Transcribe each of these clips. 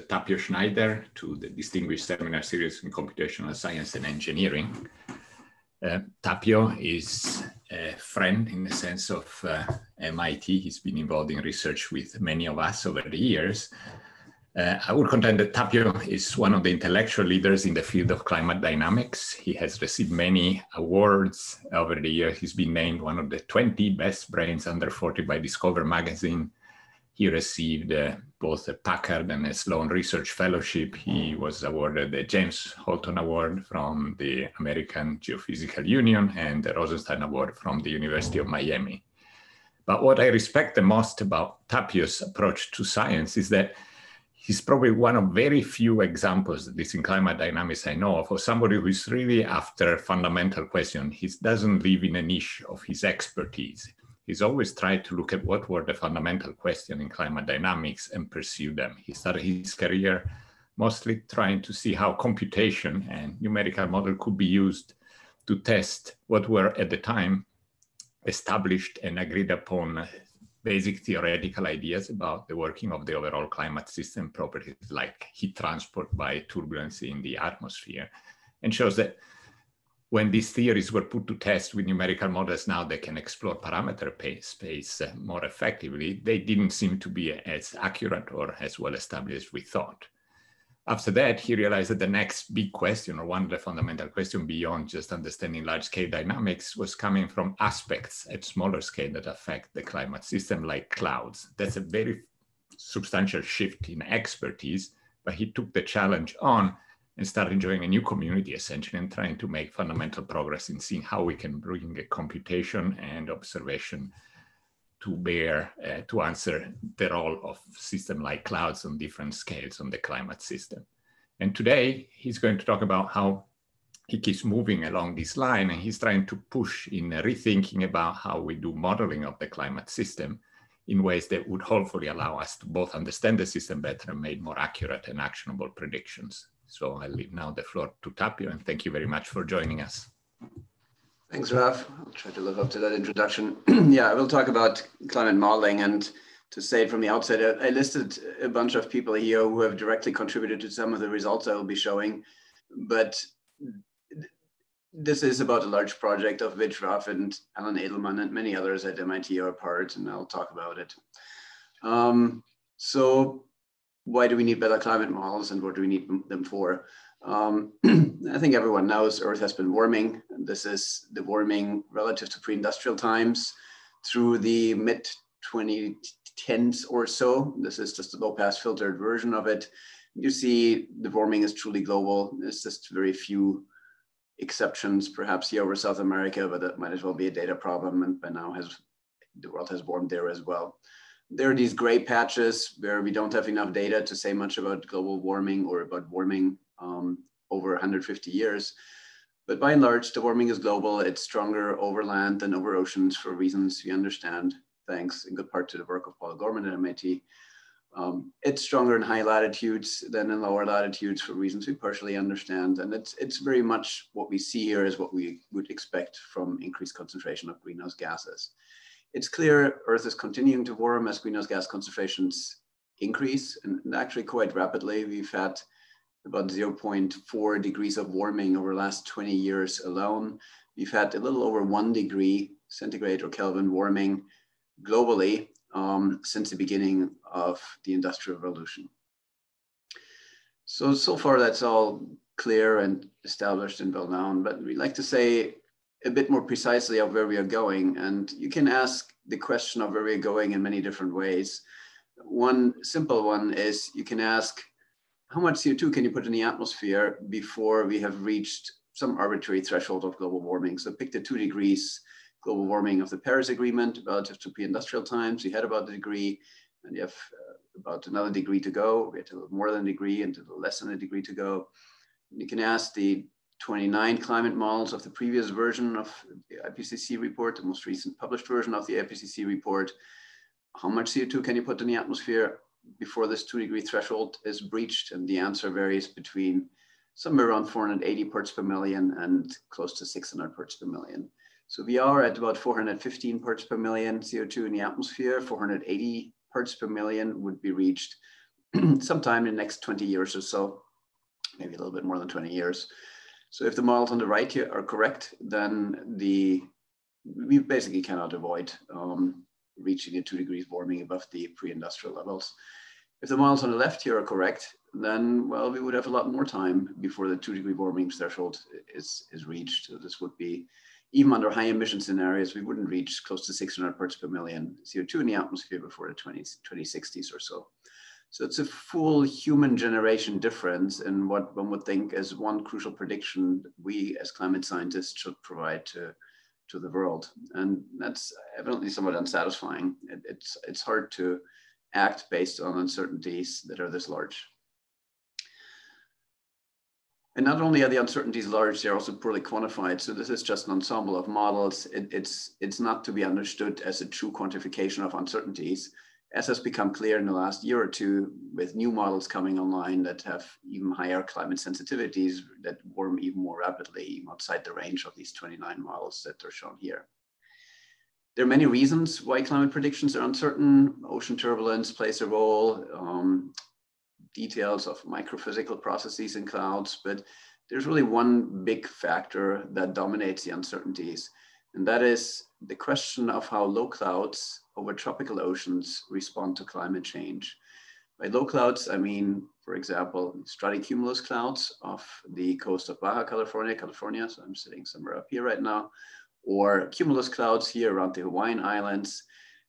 Tapio Schneider to the Distinguished Seminar Series in Computational Science and Engineering. Uh, Tapio is a friend in the sense of uh, MIT. He's been involved in research with many of us over the years. Uh, I would contend that Tapio is one of the intellectual leaders in the field of climate dynamics. He has received many awards over the years. He's been named one of the 20 best brains under 40 by Discover magazine. He received uh, both a Packard and a Sloan Research Fellowship. He was awarded the James Holton Award from the American Geophysical Union and the Rosenstiel Award from the University of Miami. But what I respect the most about Tapio's approach to science is that he's probably one of very few examples, at least in climate dynamics I know of, of somebody who is really after fundamental question. He doesn't live in a niche of his expertise. He's always tried to look at what were the fundamental questions in climate dynamics and pursue them. He started his career mostly trying to see how computation and numerical model could be used to test what were at the time established and agreed upon basic theoretical ideas about the working of the overall climate system properties like heat transport by turbulence in the atmosphere and shows that when these theories were put to test with numerical models now they can explore parameter space uh, more effectively they didn't seem to be as accurate or as well established as we thought after that, he realized that the next big question, or one of the fundamental questions beyond just understanding large scale dynamics, was coming from aspects at smaller scale that affect the climate system, like clouds. That's a very substantial shift in expertise, but he took the challenge on and started joining a new community essentially and trying to make fundamental progress in seeing how we can bring a computation and observation to bear uh, to answer the role of system like clouds on different scales on the climate system. And today he's going to talk about how he keeps moving along this line and he's trying to push in rethinking about how we do modeling of the climate system in ways that would hopefully allow us to both understand the system better and make more accurate and actionable predictions. So I leave now the floor to Tapio and thank you very much for joining us. Thanks, Raf. I'll try to live up to that introduction. yeah, I will talk about climate modeling and to say from the outset, I listed a bunch of people here who have directly contributed to some of the results I will be showing, but this is about a large project of which Raf and Alan Edelman and many others at MIT are part, and I'll talk about it. Um, so why do we need better climate models and what do we need them for? Um, I think everyone knows Earth has been warming. This is the warming relative to pre-industrial times through the mid 2010s or so. This is just a low pass filtered version of it. You see the warming is truly global. There's just very few exceptions, perhaps here over South America, but that might as well be a data problem. And by now has the world has warmed there as well. There are these gray patches where we don't have enough data to say much about global warming or about warming um, over 150 years. But by and large, the warming is global. It's stronger over land than over oceans for reasons we understand, thanks in good part to the work of Paul O'Gorman at MIT. Um, it's stronger in high latitudes than in lower latitudes for reasons we partially understand. And it's, it's very much what we see here is what we would expect from increased concentration of greenhouse gases. It's clear Earth is continuing to warm as greenhouse gas concentrations increase and actually quite rapidly. We've had about 0.4 degrees of warming over the last 20 years alone. We've had a little over one degree centigrade or Kelvin warming globally um, since the beginning of the Industrial Revolution. So, so far that's all clear and established and well known, but we'd like to say a bit more precisely of where we are going. And you can ask the question of where we're going in many different ways. One simple one is you can ask, how much CO2 can you put in the atmosphere before we have reached some arbitrary threshold of global warming? So pick the two degrees global warming of the Paris Agreement relative to pre-industrial times. You had about a degree and you have uh, about another degree to go. We had a little more than a degree and a little less than a degree to go. You can ask the 29 climate models of the previous version of the IPCC report, the most recent published version of the IPCC report. How much CO2 can you put in the atmosphere? before this two degree threshold is breached and the answer varies between somewhere around 480 parts per million and close to 600 parts per million. So we are at about 415 parts per million CO2 in the atmosphere, 480 parts per million would be reached sometime in the next 20 years or so, maybe a little bit more than 20 years. So if the models on the right here are correct, then the we basically cannot avoid um, reaching the two degrees warming above the pre-industrial levels. If the models on the left here are correct, then, well, we would have a lot more time before the two degree warming threshold is, is reached. So this would be, even under high emission scenarios, we wouldn't reach close to 600 parts per million CO2 in the atmosphere before the 20, 2060s or so. So it's a full human generation difference in what one would think is one crucial prediction we as climate scientists should provide to, to the world. And that's evidently somewhat unsatisfying. It, it's, it's hard to act based on uncertainties that are this large. And not only are the uncertainties large, they're also poorly quantified. So this is just an ensemble of models. It, it's, it's not to be understood as a true quantification of uncertainties, as has become clear in the last year or two with new models coming online that have even higher climate sensitivities that warm even more rapidly outside the range of these 29 models that are shown here. There are many reasons why climate predictions are uncertain. Ocean turbulence plays a role. Um, details of microphysical processes in clouds, but there's really one big factor that dominates the uncertainties, and that is the question of how low clouds over tropical oceans respond to climate change. By low clouds, I mean, for example, stratocumulus clouds off the coast of Baja California, California, so I'm sitting somewhere up here right now, or cumulus clouds here around the Hawaiian Islands.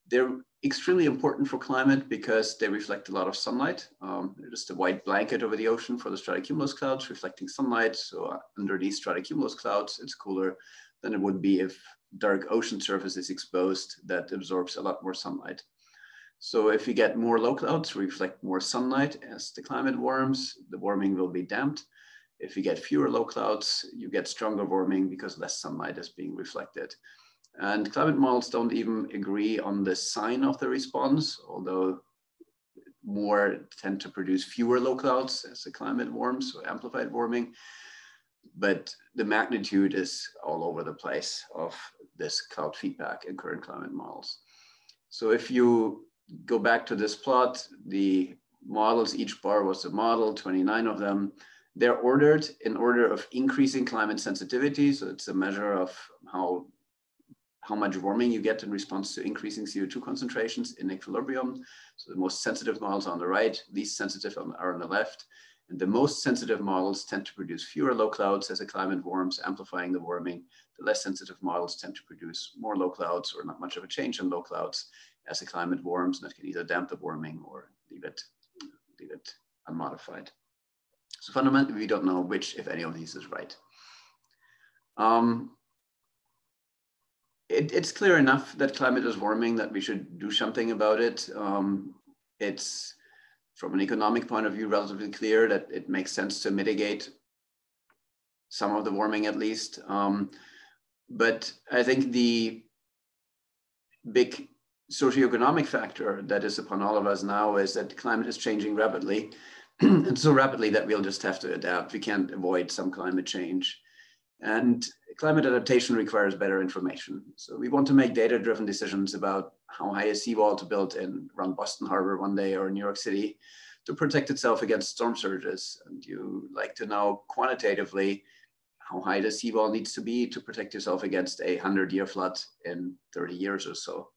They're extremely important for climate because they reflect a lot of sunlight. Um, just a white blanket over the ocean for the stratocumulus clouds reflecting sunlight. So uh, under these stratocumulus clouds, it's cooler than it would be if dark ocean surface is exposed that absorbs a lot more sunlight. So if you get more low clouds, reflect more sunlight as the climate warms, the warming will be damped. If you get fewer low clouds, you get stronger warming because less sunlight is being reflected. And climate models don't even agree on the sign of the response, although more tend to produce fewer low clouds as the climate warms, so amplified warming. But the magnitude is all over the place of this cloud feedback in current climate models. So if you go back to this plot, the models, each bar was a model, 29 of them. They're ordered in order of increasing climate sensitivity. So it's a measure of how how much warming you get in response to increasing CO2 concentrations in equilibrium. So the most sensitive models are on the right, least sensitive are on the left. And the most sensitive models tend to produce fewer low clouds as the climate warms, amplifying the warming. The less sensitive models tend to produce more low clouds or not much of a change in low clouds as the climate warms, and that can either damp the warming or leave it, leave it unmodified. So fundamentally, we don't know which, if any of these is right. Um, it, it's clear enough that climate is warming that we should do something about it. Um, it's from an economic point of view relatively clear that it makes sense to mitigate some of the warming at least. Um, but I think the big socioeconomic factor that is upon all of us now is that climate is changing rapidly and so rapidly that we'll just have to adapt. We can't avoid some climate change. And climate adaptation requires better information. So we want to make data-driven decisions about how high a seawall to build in around Boston Harbor one day or New York City to protect itself against storm surges. And you like to know quantitatively how high the seawall needs to be to protect yourself against a 100-year flood in 30 years or so.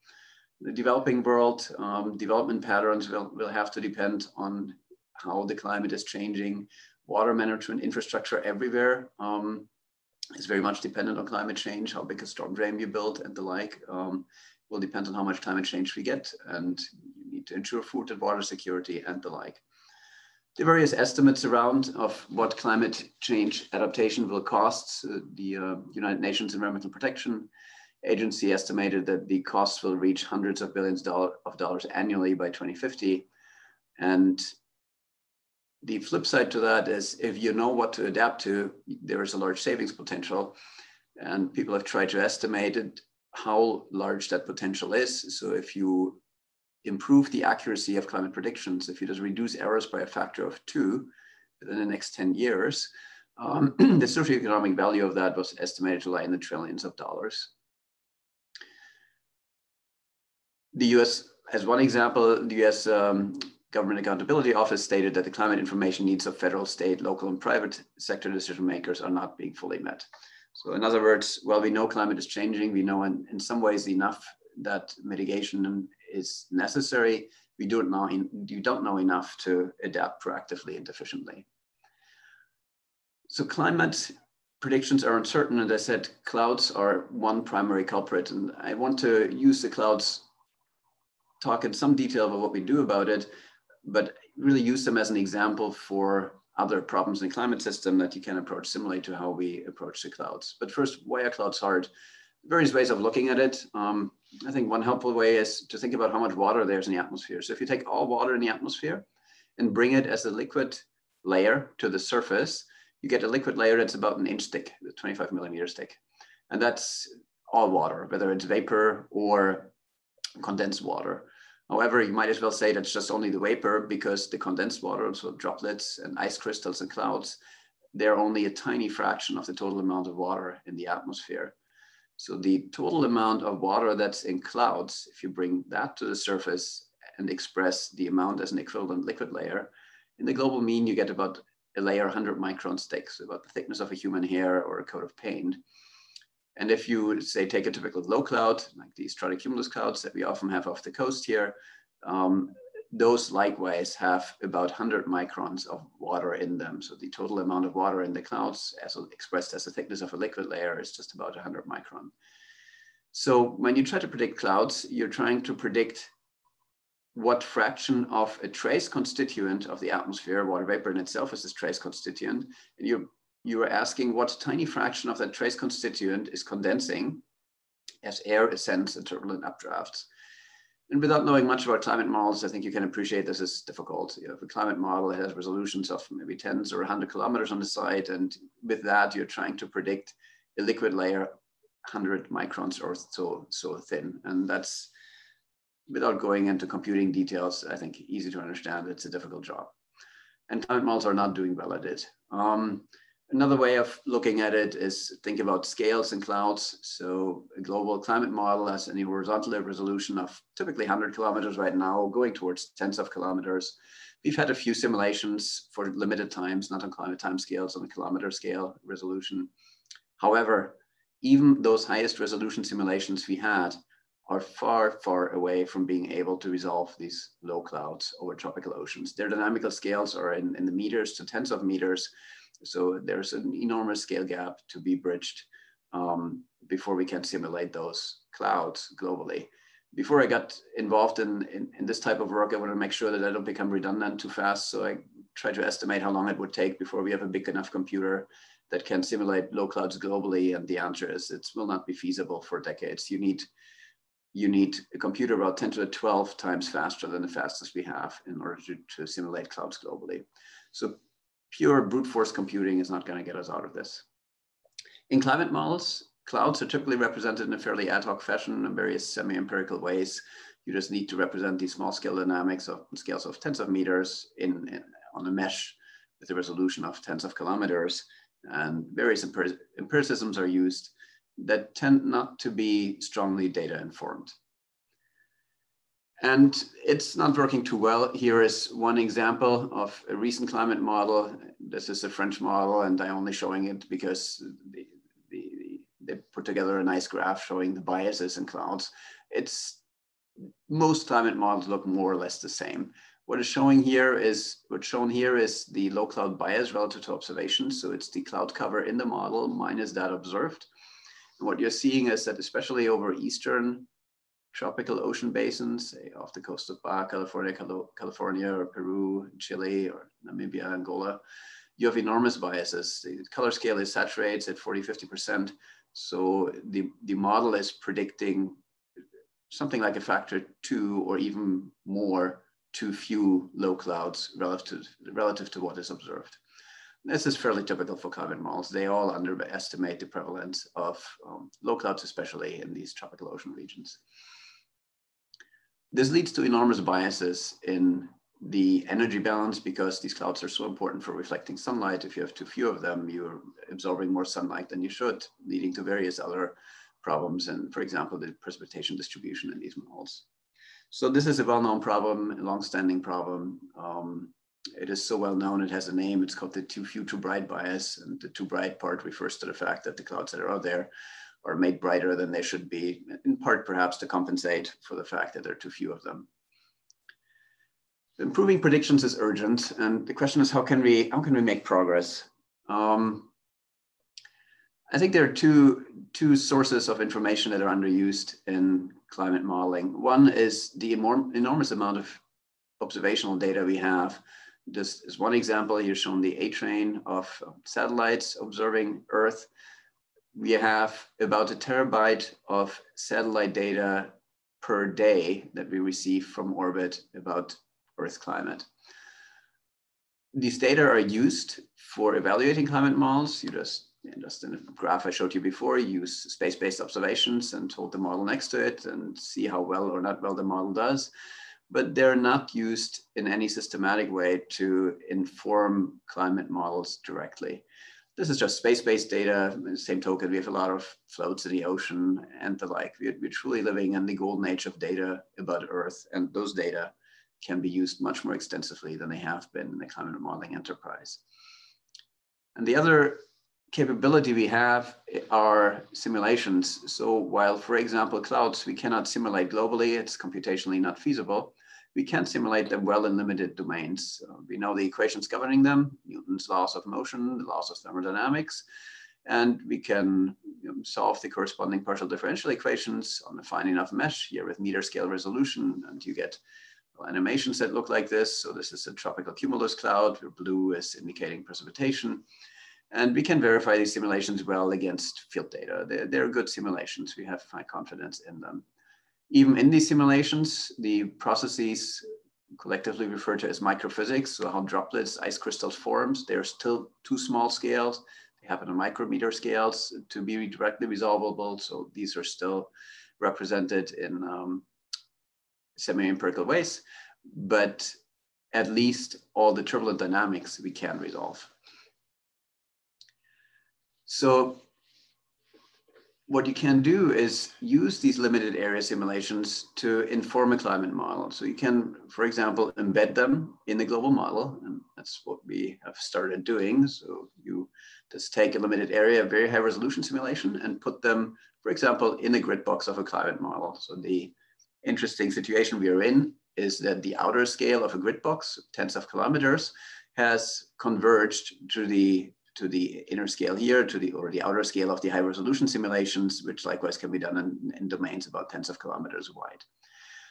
The developing world, um, development patterns will, will have to depend on how the climate is changing, water management infrastructure everywhere. Um, is very much dependent on climate change, how big a storm drain you build and the like. Um, will depend on how much climate change we get and you need to ensure food and water security and the like. The various estimates around of what climate change adaptation will cost. Uh, the uh, United Nations Environmental Protection Agency estimated that the costs will reach hundreds of billions of dollars annually by 2050. And the flip side to that is if you know what to adapt to, there is a large savings potential. And people have tried to estimate it, how large that potential is. So if you improve the accuracy of climate predictions, if you just reduce errors by a factor of two within the next 10 years, um, the socioeconomic value of that was estimated to lie in the trillions of dollars. The US, as one example, the US um, Government Accountability Office stated that the climate information needs of federal, state, local, and private sector decision makers are not being fully met. So in other words, while we know climate is changing, we know in, in some ways enough that mitigation is necessary. We don't know, you don't know enough to adapt proactively and efficiently. So climate predictions are uncertain. And I said, clouds are one primary culprit. And I want to use the clouds, talk in some detail about what we do about it, but really use them as an example for other problems in the climate system that you can approach similarly to how we approach the clouds. But first, why are clouds hard? Various ways of looking at it. Um, I think one helpful way is to think about how much water there's in the atmosphere. So if you take all water in the atmosphere and bring it as a liquid layer to the surface, you get a liquid layer that's about an inch thick, 25 millimeters thick. And that's all water, whether it's vapor or condensed water. However, you might as well say that's just only the vapor because the condensed water, so droplets and ice crystals and clouds, they're only a tiny fraction of the total amount of water in the atmosphere. So the total amount of water that's in clouds, if you bring that to the surface and express the amount as an equivalent liquid layer, in the global mean, you get about a layer 100 microns thick, so about the thickness of a human hair or a coat of paint. And if you say take a typical low cloud, like these stratocumulus clouds that we often have off the coast here, um, those likewise have about 100 microns of water in them. So the total amount of water in the clouds as expressed as the thickness of a liquid layer is just about 100 micron. So when you try to predict clouds, you're trying to predict what fraction of a trace constituent of the atmosphere, water vapor in itself is this trace constituent, and you're you are asking what tiny fraction of that trace constituent is condensing as air ascends in turbulent updrafts. And without knowing much about climate models, I think you can appreciate this is difficult. You have a climate model that has resolutions of maybe tens or 100 kilometers on the side. And with that, you're trying to predict a liquid layer 100 microns or so, so thin. And that's, without going into computing details, I think easy to understand. It's a difficult job. And climate models are not doing well at it. Um, Another way of looking at it is think about scales and clouds. So a global climate model has a horizontal resolution of typically 100 kilometers right now, going towards tens of kilometers. We've had a few simulations for limited times, not on climate time scales, on a kilometer scale resolution. However, even those highest resolution simulations we had are far, far away from being able to resolve these low clouds over tropical oceans. Their dynamical scales are in, in the meters to tens of meters, so there's an enormous scale gap to be bridged um, before we can simulate those clouds globally. Before I got involved in, in, in, this type of work, I want to make sure that I don't become redundant too fast. So I try to estimate how long it would take before we have a big enough computer that can simulate low clouds globally. And the answer is it will not be feasible for decades. You need you need a computer about 10 to the 12 times faster than the fastest we have in order to, to simulate clouds globally. So pure brute force computing is not going to get us out of this. In climate models, clouds are typically represented in a fairly ad hoc fashion in various semi-empirical ways. You just need to represent these small scale dynamics of scales of tens of meters in, in on a mesh with a resolution of tens of kilometers. And various empiricisms are used that tend not to be strongly data informed. And it's not working too well. Here is one example of a recent climate model. This is a French model, and I'm only showing it because the, the, they put together a nice graph showing the biases in clouds. It's most climate models look more or less the same. What is showing here is what's shown here is the low cloud bias relative to observation. So it's the cloud cover in the model minus that observed. And what you're seeing is that especially over Eastern tropical ocean basins say off the coast of Baja California, California, or Peru, Chile, or Namibia, Angola, you have enormous biases. The color scale is saturates at 40, 50%. So the, the model is predicting something like a factor two or even more too few low clouds relative to, relative to what is observed. This is fairly typical for climate models. They all underestimate the prevalence of um, low clouds, especially in these tropical ocean regions. This leads to enormous biases in the energy balance because these clouds are so important for reflecting sunlight. If you have too few of them, you're absorbing more sunlight than you should, leading to various other problems. And for example, the precipitation distribution in these models. So this is a well-known problem, a long-standing problem. Um, it is so well known, it has a name, it's called the too few too bright bias. And the too bright part refers to the fact that the clouds that are out there are made brighter than they should be, in part perhaps to compensate for the fact that there are too few of them. Improving predictions is urgent, and the question is how can we how can we make progress? Um, I think there are two two sources of information that are underused in climate modeling. One is the enormous amount of observational data we have. This is one example here shown the A train of satellites observing Earth we have about a terabyte of satellite data per day that we receive from orbit about Earth climate. These data are used for evaluating climate models. You just, just in the graph I showed you before, use space-based observations and hold the model next to it and see how well or not well the model does. But they're not used in any systematic way to inform climate models directly. This is just space-based data. Same token, we have a lot of floats in the ocean and the like. We're, we're truly living in the golden age of data about Earth, and those data can be used much more extensively than they have been in the climate modeling enterprise. And the other capability we have are simulations. So while, for example, clouds, we cannot simulate globally, it's computationally not feasible we can simulate them well in limited domains. Uh, we know the equations governing them, Newton's laws of motion, the laws of thermodynamics, and we can you know, solve the corresponding partial differential equations on a fine enough mesh here with meter scale resolution, and you get well, animations that look like this. So this is a tropical cumulus cloud, where blue is indicating precipitation. And we can verify these simulations well against field data. They're, they're good simulations. We have high confidence in them. Even in these simulations, the processes collectively referred to as microphysics, so how droplets, ice crystals forms, they're still too small scales. They happen on micrometer scales to be directly resolvable. So these are still represented in um, semi-empirical ways, but at least all the turbulent dynamics we can resolve. So what you can do is use these limited area simulations to inform a climate model. So you can, for example, embed them in the global model. And that's what we have started doing. So you just take a limited area, very high resolution simulation and put them, for example, in the grid box of a climate model. So the interesting situation we are in is that the outer scale of a grid box, tens of kilometers, has converged to the to the inner scale here, to the or the outer scale of the high resolution simulations, which likewise can be done in, in domains about tens of kilometers wide.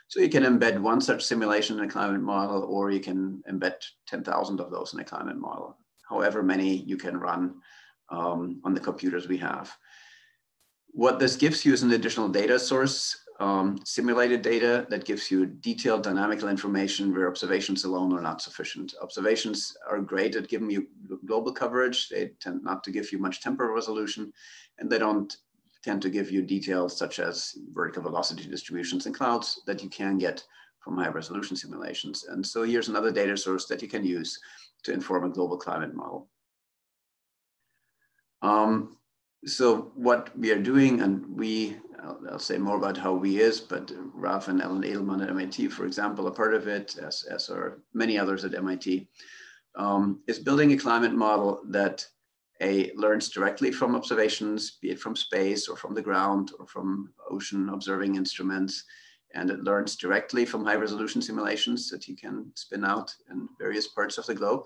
So you can embed one such simulation in a climate model, or you can embed 10,000 of those in a climate model, however many you can run um, on the computers we have. What this gives you is an additional data source um, simulated data that gives you detailed dynamical information where observations alone are not sufficient. Observations are great at giving you global coverage. They tend not to give you much temporal resolution, and they don't tend to give you details such as vertical velocity distributions in clouds that you can get from high resolution simulations. And so here's another data source that you can use to inform a global climate model. Um, so what we are doing, and we I'll, I'll, say more about how we is, but Raf and Alan Edelman at MIT, for example, are part of it, as, as are many others at MIT, um, is building a climate model that a learns directly from observations, be it from space or from the ground or from ocean observing instruments. And it learns directly from high resolution simulations that you can spin out in various parts of the globe.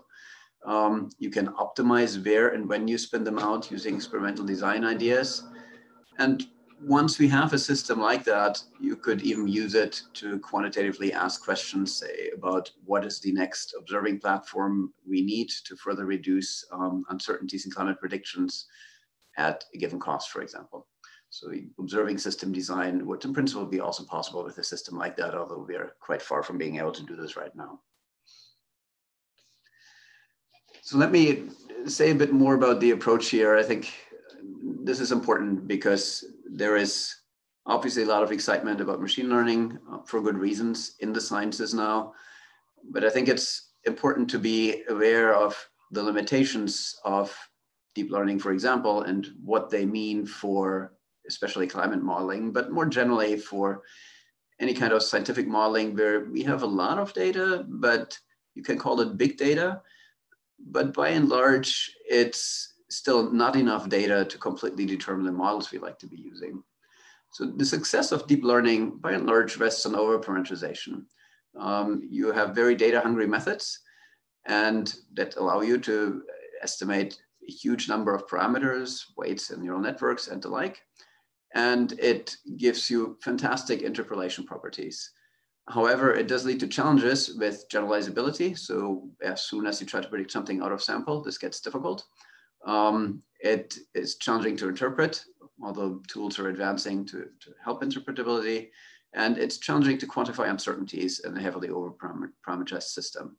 Um, you can optimize where and when you spin them out using experimental design ideas. And once we have a system like that, you could even use it to quantitatively ask questions, say, about what is the next observing platform we need to further reduce um, uncertainties in climate predictions at a given cost, for example. So observing system design would in principle be also possible with a system like that, although we are quite far from being able to do this right now. So let me say a bit more about the approach here. I think this is important because there is obviously a lot of excitement about machine learning uh, for good reasons in the sciences now. But I think it's important to be aware of the limitations of deep learning, for example, and what they mean for especially climate modeling, but more generally for any kind of scientific modeling where we have a lot of data, but you can call it big data. But by and large, it's still not enough data to completely determine the models we like to be using. So the success of deep learning, by and large, rests on overparameterization. Um, you have very data hungry methods and that allow you to estimate a huge number of parameters, weights and neural networks and the like. And it gives you fantastic interpolation properties. However, it does lead to challenges with generalizability. So as soon as you try to predict something out of sample, this gets difficult. Um, it is challenging to interpret, although tools are advancing to, to help interpretability. And it's challenging to quantify uncertainties in a heavily over-parameterized system.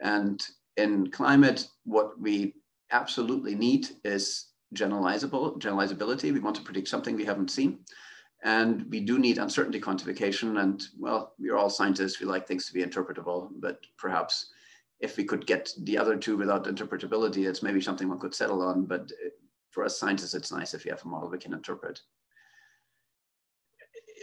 And in climate, what we absolutely need is generalizable, generalizability. We want to predict something we haven't seen. And we do need uncertainty quantification. And well, we're all scientists, we like things to be interpretable, but perhaps if we could get the other two without interpretability, it's maybe something one could settle on. But for us scientists, it's nice if we have a model we can interpret.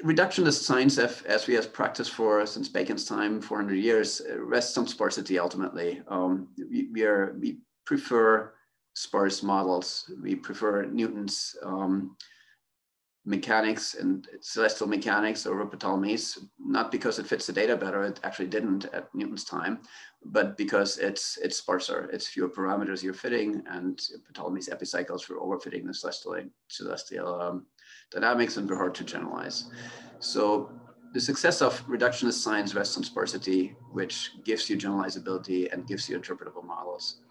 Reductionist science, as we have practiced for since Bacon's time, 400 years, rests on sparsity ultimately. Um, we, we, are, we prefer sparse models. We prefer Newton's um, mechanics and celestial mechanics over Ptolemy's, not because it fits the data better, it actually didn't at Newton's time, but because it's it's sparser, it's fewer parameters you're fitting, and Ptolemy's epicycles were overfitting the celestial, celestial um, dynamics and were hard to generalize. So the success of reductionist science rests on sparsity, which gives you generalizability and gives you interpretable models.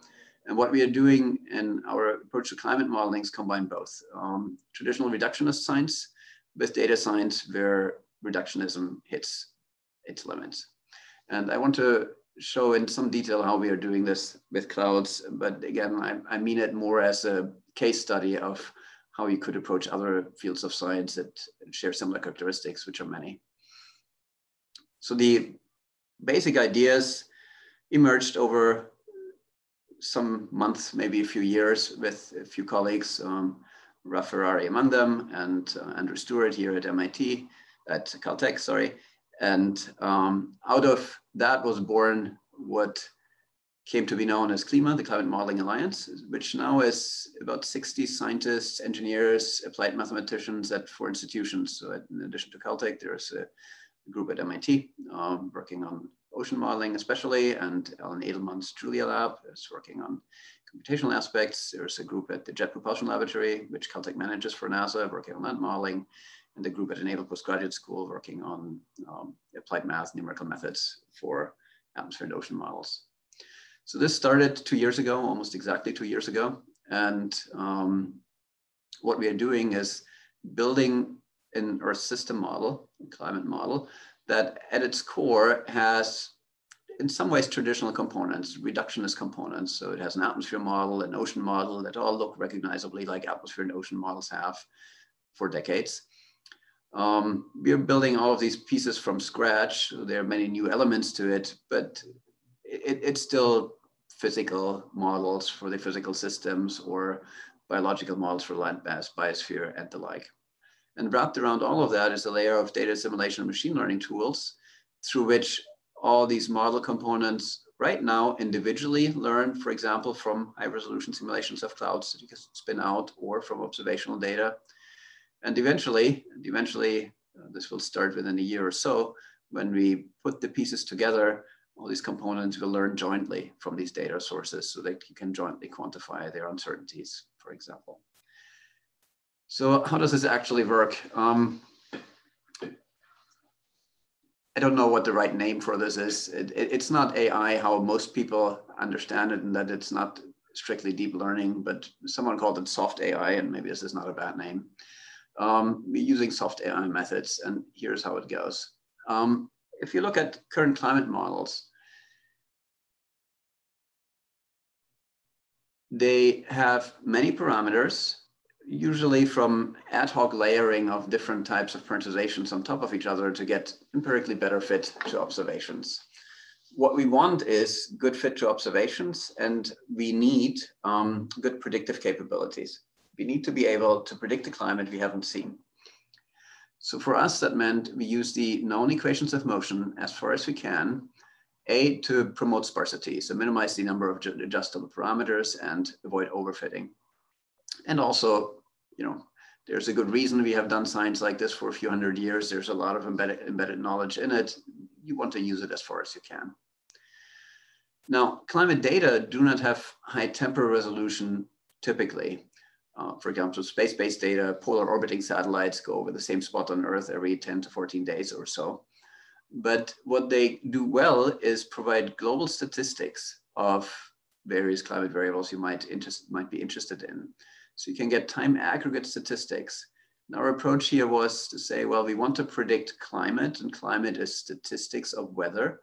And what we are doing in our approach to climate modeling is combine both. Um, traditional reductionist science with data science where reductionism hits its limits. And I want to show in some detail how we are doing this with clouds, but again, I, I mean it more as a case study of how you could approach other fields of science that share similar characteristics, which are many. So the basic ideas emerged over some months, maybe a few years with a few colleagues, um, among them, and uh, Andrew Stuart here at MIT, at Caltech, sorry. And um, out of that was born what came to be known as CliMA, the Climate Modeling Alliance, which now is about 60 scientists, engineers, applied mathematicians at four institutions. So in addition to Caltech, there's a group at MIT um, working on ocean modeling especially, and Alan Edelman's Julia Lab is working on computational aspects. There's a group at the Jet Propulsion Laboratory, which Caltech manages for NASA, working on land modeling, and the group at the Naval Postgraduate School working on um, applied math, numerical methods for atmosphere and ocean models. So this started two years ago, almost exactly two years ago. And um, what we are doing is building an Earth system model, climate model, that at its core has in some ways traditional components, reductionist components. So it has an atmosphere model, an ocean model that all look recognizably like atmosphere and ocean models have for decades. Um, we're building all of these pieces from scratch. There are many new elements to it, but it, it's still physical models for the physical systems or biological models for land mass, biosphere, and the like. And wrapped around all of that is a layer of data assimilation and machine learning tools through which all these model components right now individually learn, for example, from high resolution simulations of clouds that you can spin out or from observational data. And eventually, and eventually uh, this will start within a year or so, when we put the pieces together, all these components will learn jointly from these data sources so that you can jointly quantify their uncertainties, for example. So how does this actually work? Um, I don't know what the right name for this is. It, it, it's not AI how most people understand it and that it's not strictly deep learning, but someone called it soft AI and maybe this is not a bad name. Um, we're using soft AI methods and here's how it goes. Um, if you look at current climate models, they have many parameters usually from ad hoc layering of different types of parameterizations on top of each other to get empirically better fit to observations. What we want is good fit to observations, and we need um, good predictive capabilities. We need to be able to predict the climate we haven't seen. So for us, that meant we use the known equations of motion as far as we can, A, to promote sparsity, so minimize the number of adjustable parameters and avoid overfitting. And also, you know, there's a good reason we have done science like this for a few hundred years. There's a lot of embedded, embedded knowledge in it. You want to use it as far as you can. Now, climate data do not have high temporal resolution typically. Uh, for example, space-based data, polar orbiting satellites go over the same spot on Earth every 10 to 14 days or so. But what they do well is provide global statistics of various climate variables you might, interest, might be interested in. So you can get time aggregate statistics. And our approach here was to say, well, we want to predict climate and climate is statistics of weather.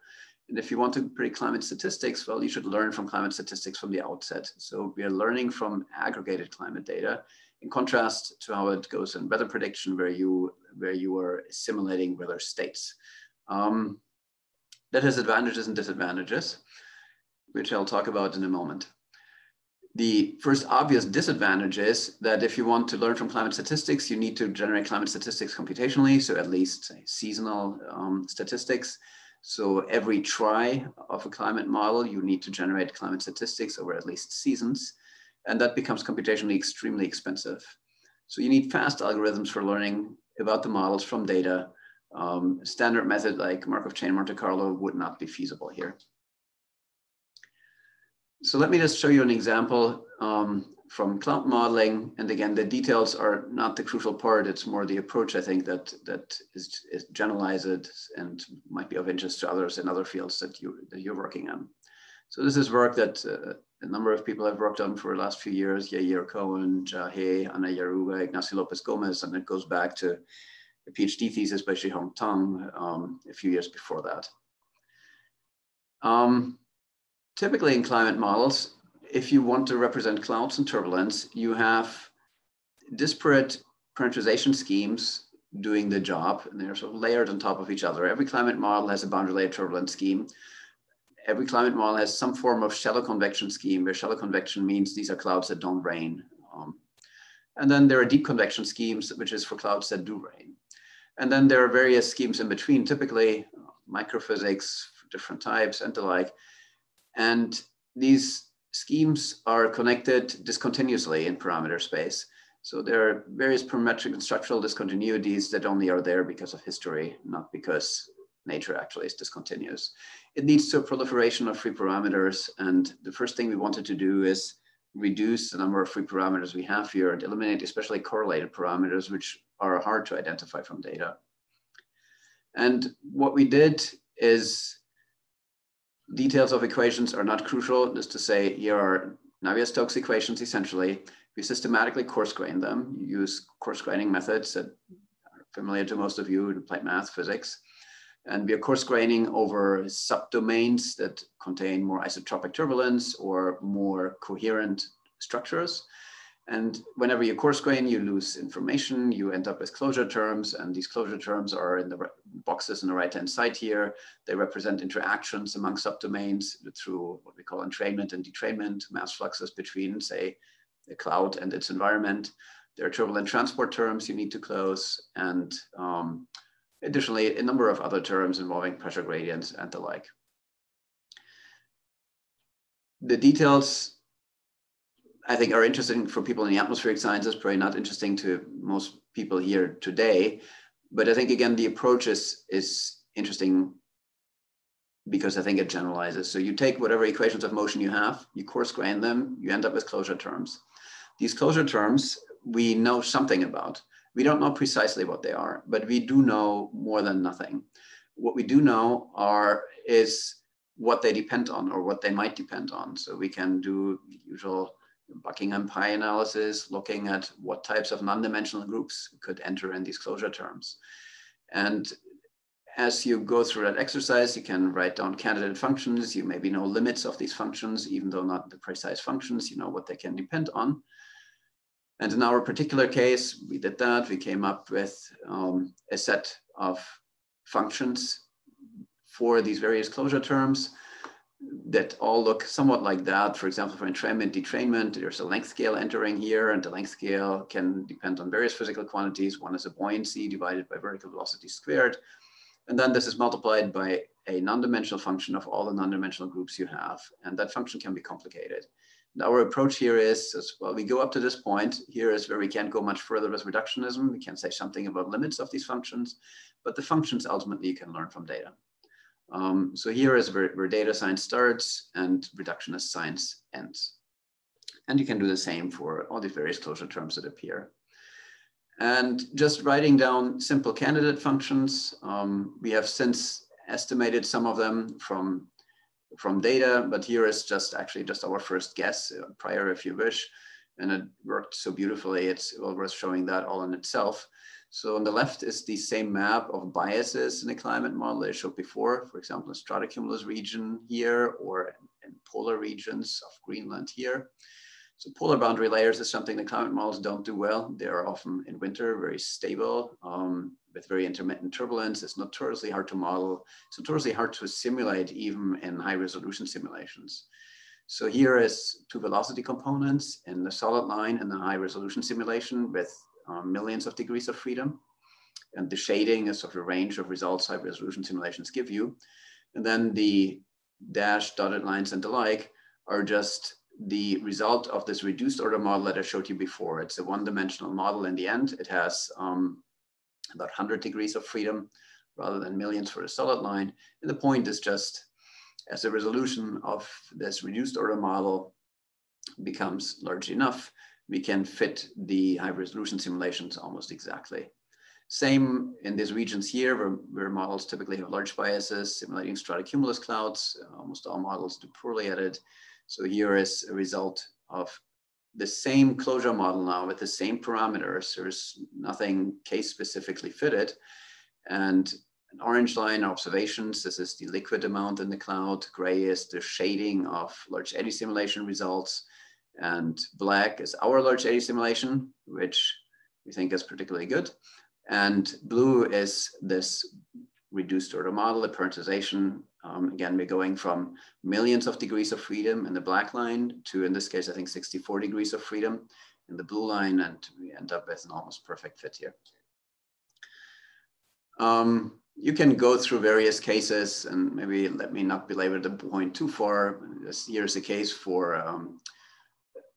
And if you want to predict climate statistics, well, you should learn from climate statistics from the outset. So we are learning from aggregated climate data in contrast to how it goes in weather prediction where you, where you are simulating weather states. Um, that has advantages and disadvantages, which I'll talk about in a moment. The first obvious disadvantage is that if you want to learn from climate statistics, you need to generate climate statistics computationally, so at least seasonal um, statistics. So every try of a climate model, you need to generate climate statistics over at least seasons, and that becomes computationally extremely expensive. So you need fast algorithms for learning about the models from data. Um, standard method like Markov chain Monte Carlo would not be feasible here. So let me just show you an example um, from cloud modeling. And again, the details are not the crucial part. It's more the approach, I think, that, that is, is generalized and might be of interest to others in other fields that, you, that you're working on. So this is work that uh, a number of people have worked on for the last few years, Yair Cohen, Jahe, Anna Jaruga, Ignacio Lopez Gomez, and it goes back to a PhD thesis by Zhihong Tan um, a few years before that. Um, typically in climate models, if you want to represent clouds and turbulence, you have disparate parameterization schemes doing the job, and they're sort of layered on top of each other. Every climate model has a boundary layer turbulence scheme. Every climate model has some form of shallow convection scheme, where shallow convection means these are clouds that don't rain. Um, and then there are deep convection schemes, which is for clouds that do rain. And then there are various schemes in between, typically microphysics, different types and the like. And these schemes are connected discontinuously in parameter space. So there are various parametric and structural discontinuities that only are there because of history, not because nature actually is discontinuous. It leads to a proliferation of free parameters. And the first thing we wanted to do is reduce the number of free parameters we have here and eliminate especially correlated parameters, which are hard to identify from data. And what we did is details of equations are not crucial, just to say here are Navier-Stokes equations essentially. We systematically coarse grain them. You use coarse graining methods that are familiar to most of you in applied math, physics. And we are coarse graining over subdomains that contain more isotropic turbulence or more coherent structures. And whenever you coarse grain, you lose information, you end up with closure terms, and these closure terms are in the boxes on the right-hand side here. They represent interactions among subdomains through what we call entrainment and detrainment, mass fluxes between, say, a cloud and its environment. There are turbulent transport terms you need to close, and um, additionally, a number of other terms involving pressure gradients and the like. The details I think are interesting for people in the atmospheric sciences, probably not interesting to most people here today. But I think again, the approach is, is interesting because I think it generalizes. So you take whatever equations of motion you have, you coarse grain them, you end up with closure terms. These closure terms, we know something about. We don't know precisely what they are, but we do know more than nothing. What we do know are is what they depend on or what they might depend on. So we can do usual Buckingham pi analysis, looking at what types of non-dimensional groups could enter in these closure terms. And as you go through that exercise, you can write down candidate functions. You maybe know limits of these functions, even though not the precise functions, you know what they can depend on. And in our particular case, we did that. We came up with um, a set of functions for these various closure terms. That all look somewhat like that. For example, for entrainment, detrainment, there's a length scale entering here, and the length scale can depend on various physical quantities. One is a buoyancy divided by vertical velocity squared. And then this is multiplied by a non-dimensional function of all the non-dimensional groups you have. And that function can be complicated. And our approach here is, as well, we go up to this point. Here is where we can't go much further with reductionism. We can say something about limits of these functions, but the functions ultimately you can learn from data. Um, so here is where, where, data science starts and reductionist science ends. And you can do the same for all these various closure terms that appear. And just writing down simple candidate functions, um, we have since estimated some of them from, from data, but here is just actually just our first guess, uh, prior if you wish, and it worked so beautifully, it's well worth showing that all in itself. So on the left is the same map of biases in the climate model I showed before, for example, the stratocumulus region here or in polar regions of Greenland here. So polar boundary layers is something the climate models don't do well. They are often in winter very stable um, with very intermittent turbulence. It's notoriously hard to model. It's notoriously hard to simulate even in high resolution simulations. So here is two velocity components in the solid line and the high resolution simulation with um, millions of degrees of freedom. And the shading is sort of a range of results high resolution simulations give you. And then the dashed dotted lines and the like are just the result of this reduced order model that I showed you before. It's a one-dimensional model in the end. It has um, about 100 degrees of freedom rather than millions for a solid line. And the point is just as the resolution of this reduced order model becomes large enough, we can fit the high resolution simulations almost exactly. Same in these regions here where, where models typically have large biases, simulating stratocumulus clouds. Uh, almost all models do poorly at it. So here is a result of the same closure model now with the same parameters. There's nothing case specifically fitted. And an orange line observations, this is the liquid amount in the cloud. Gray is the shading of large eddy simulation results. And black is our large eddy simulation, which we think is particularly good. And blue is this reduced order model, the parameterization. Um, again, we're going from millions of degrees of freedom in the black line to, in this case, I think 64 degrees of freedom in the blue line, and we end up with an almost perfect fit here. Um, you can go through various cases and maybe let me not belabor the point too far. This here's a case for um,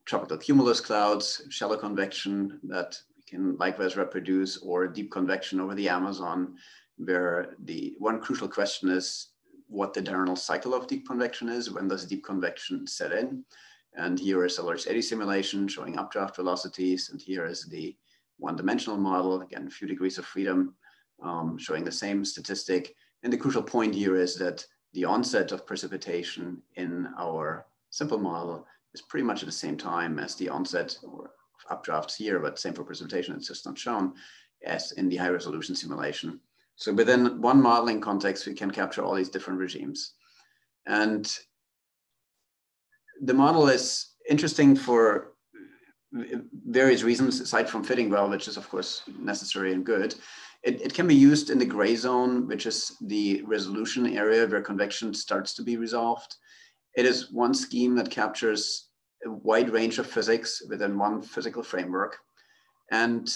tropical cumulus clouds, shallow convection that we can likewise reproduce or deep convection over the Amazon, where the one crucial question is what the diurnal cycle of deep convection is, when does deep convection set in? And here is a large eddy simulation showing updraft velocities. And here is the one-dimensional model, again, a few degrees of freedom, um, showing the same statistic. And the crucial point here is that the onset of precipitation in our simple model is pretty much at the same time as the onset or updrafts here, but same for precipitation, it's just not shown as in the high resolution simulation. So within one modeling context, we can capture all these different regimes. And the model is interesting for various reasons, aside from fitting well, which is of course necessary and good. It, it can be used in the gray zone, which is the resolution area where convection starts to be resolved. It is one scheme that captures a wide range of physics within one physical framework. And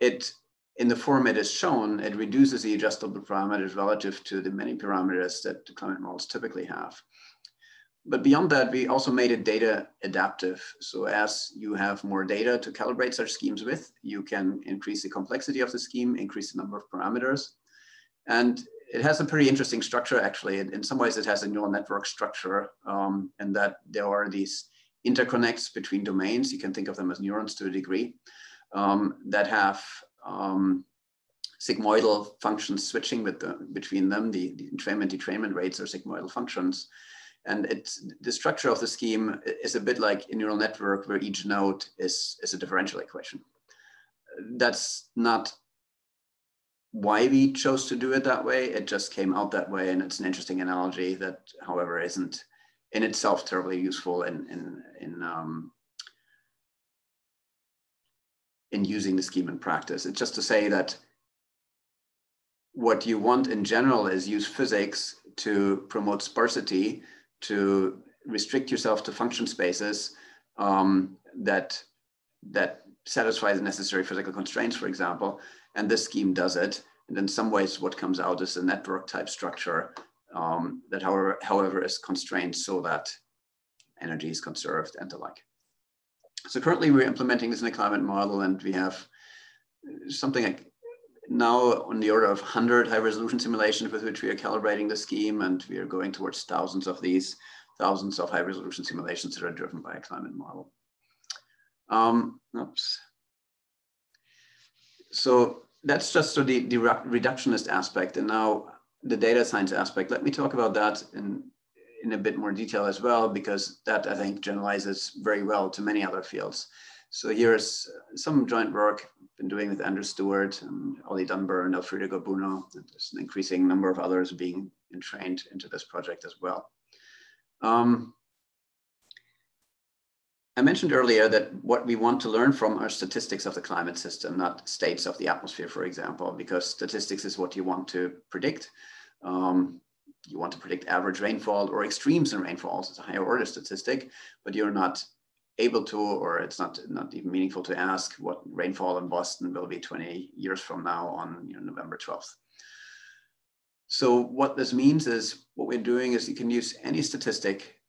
it, in the form it is shown, it reduces the adjustable parameters relative to the many parameters that the climate models typically have. But beyond that, we also made it data adaptive. So as you have more data to calibrate such schemes with, you can increase the complexity of the scheme, increase the number of parameters. And it has a pretty interesting structure, actually. In some ways, it has a neural network structure um, in that there are these interconnects between domains. You can think of them as neurons to a degree um, that have um, sigmoidal functions switching with the, between them. The, the entrainment detrainment rates are sigmoidal functions. And it's, the structure of the scheme is a bit like a neural network where each node is, is a differential equation. That's not why we chose to do it that way. It just came out that way. And it's an interesting analogy that, however, isn't in itself terribly useful in, in, in, um, in using the scheme in practice. It's just to say that what you want in general is use physics to promote sparsity to restrict yourself to function spaces um, that, that satisfy the necessary physical constraints, for example, and this scheme does it. And in some ways, what comes out is a network type structure um, that, however, however, is constrained so that energy is conserved and the like. So currently we're implementing this in a climate model and we have something like now on the order of 100 high resolution simulations with which we are calibrating the scheme and we are going towards thousands of these, thousands of high resolution simulations that are driven by a climate model. Um, oops. So that's just so the, the reductionist aspect and now the data science aspect. Let me talk about that in, in a bit more detail as well, because that I think generalizes very well to many other fields. So here's some joint work I've been doing with Andrew Stuart and Ollie Dunbar and Alfredo Garbuno. There's an increasing number of others being entrained into this project as well. Um, I mentioned earlier that what we want to learn from are statistics of the climate system, not states of the atmosphere, for example, because statistics is what you want to predict. Um, you want to predict average rainfall or extremes in rainfalls. It's a higher order statistic, but you're not able to, or it's not, not even meaningful to ask what rainfall in Boston will be 20 years from now on you know, November 12th. So what this means is what we're doing is you can use any statistic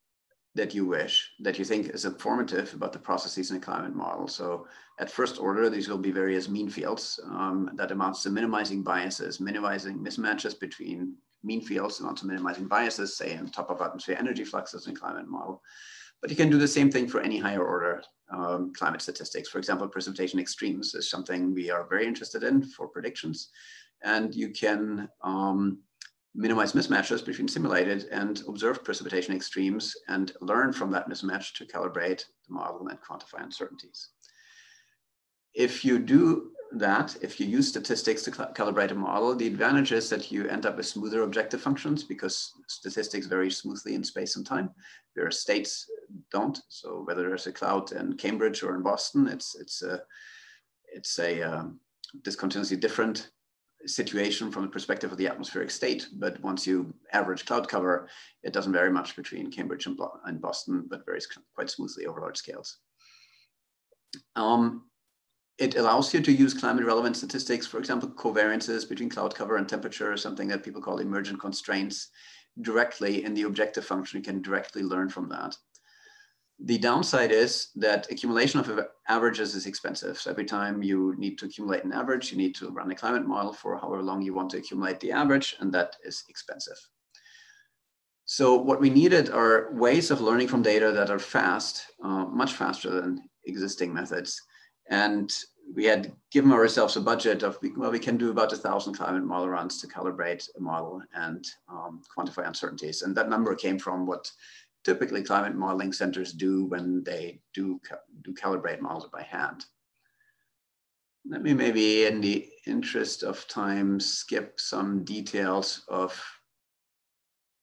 that you wish, that you think is informative about the processes in a climate model. So at first order, these will be various mean fields um, that amounts to minimizing biases, minimizing mismatches between mean fields and also minimizing biases, say in top of atmosphere energy fluxes in climate model. But you can do the same thing for any higher order um, climate statistics. For example, precipitation extremes is something we are very interested in for predictions. And you can um, minimize mismatches between simulated and observed precipitation extremes and learn from that mismatch to calibrate the model and quantify uncertainties. If you do that, if you use statistics to calibrate a model, the advantage is that you end up with smoother objective functions because statistics vary smoothly in space and time, whereas states don't. So whether there's a cloud in Cambridge or in Boston, it's, it's a, it's a um, discontinuously different situation from the perspective of the atmospheric state. But once you average cloud cover, it doesn't vary much between Cambridge and, and Boston, but varies quite smoothly over large scales. Um, it allows you to use climate relevant statistics, for example, covariances between cloud cover and temperature, something that people call emergent constraints, directly in the objective function. You can directly learn from that. The downside is that accumulation of averages is expensive. So every time you need to accumulate an average, you need to run a climate model for however long you want to accumulate the average, and that is expensive. So what we needed are ways of learning from data that are fast, uh, much faster than existing methods, and we had given ourselves a budget of, well, we can do about a thousand climate model runs to calibrate a model and um, quantify uncertainties. And that number came from what typically climate modeling centers do when they do, do calibrate models by hand. Let me maybe, in the interest of time, skip some details of,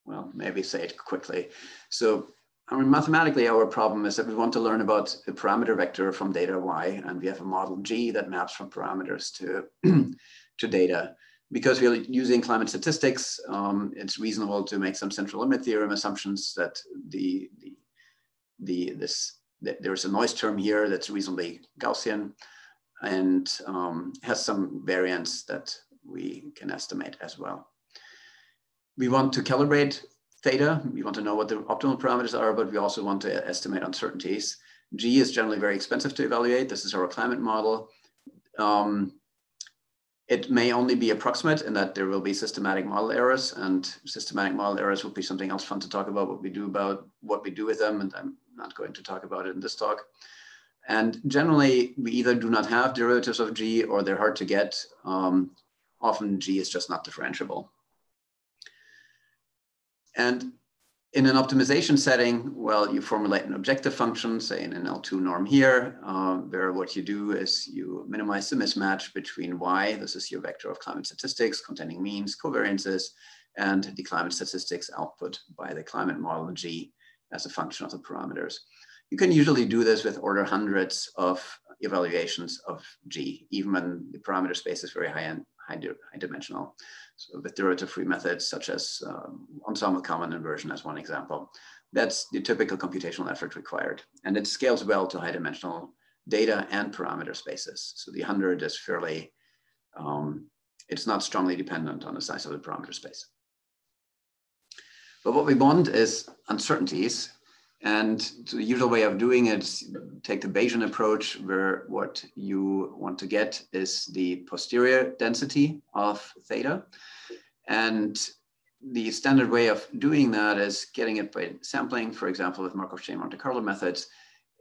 well, maybe say it quickly. So I mean, mathematically, our problem is that we want to learn about a parameter vector from data y, and we have a model g that maps from parameters to, to data. Because we're using climate statistics, um, it's reasonable to make some central limit theorem assumptions that the, the, the this there's a noise term here that's reasonably Gaussian and um, has some variance that we can estimate as well. We want to calibrate theta. We want to know what the optimal parameters are, but we also want to estimate uncertainties. G is generally very expensive to evaluate. This is our climate model. Um, it may only be approximate in that there will be systematic model errors and systematic model errors will be something else fun to talk about what we do about what we do with them. And I'm not going to talk about it in this talk. And generally we either do not have derivatives of G or they're hard to get. Um, often G is just not differentiable. And in an optimization setting, well, you formulate an objective function, say in an L2 norm here, uh, where what you do is you minimize the mismatch between Y, this is your vector of climate statistics containing means, covariances, and the climate statistics output by the climate model G as a function of the parameters. You can usually do this with order hundreds of evaluations of G, even when the parameter space is very high, and high, high dimensional. So with derivative-free methods such as um, ensemble Kalman inversion as one example, That's the typical computational effort required. And it scales well to high dimensional data and parameter spaces. So the 100 is fairly, um, it's not strongly dependent on the size of the parameter space. But what we want is uncertainties. And the usual way of doing it take the Bayesian approach where what you want to get is the posterior density of theta. And the standard way of doing that is getting it by sampling, for example, with Markov chain Monte Carlo methods.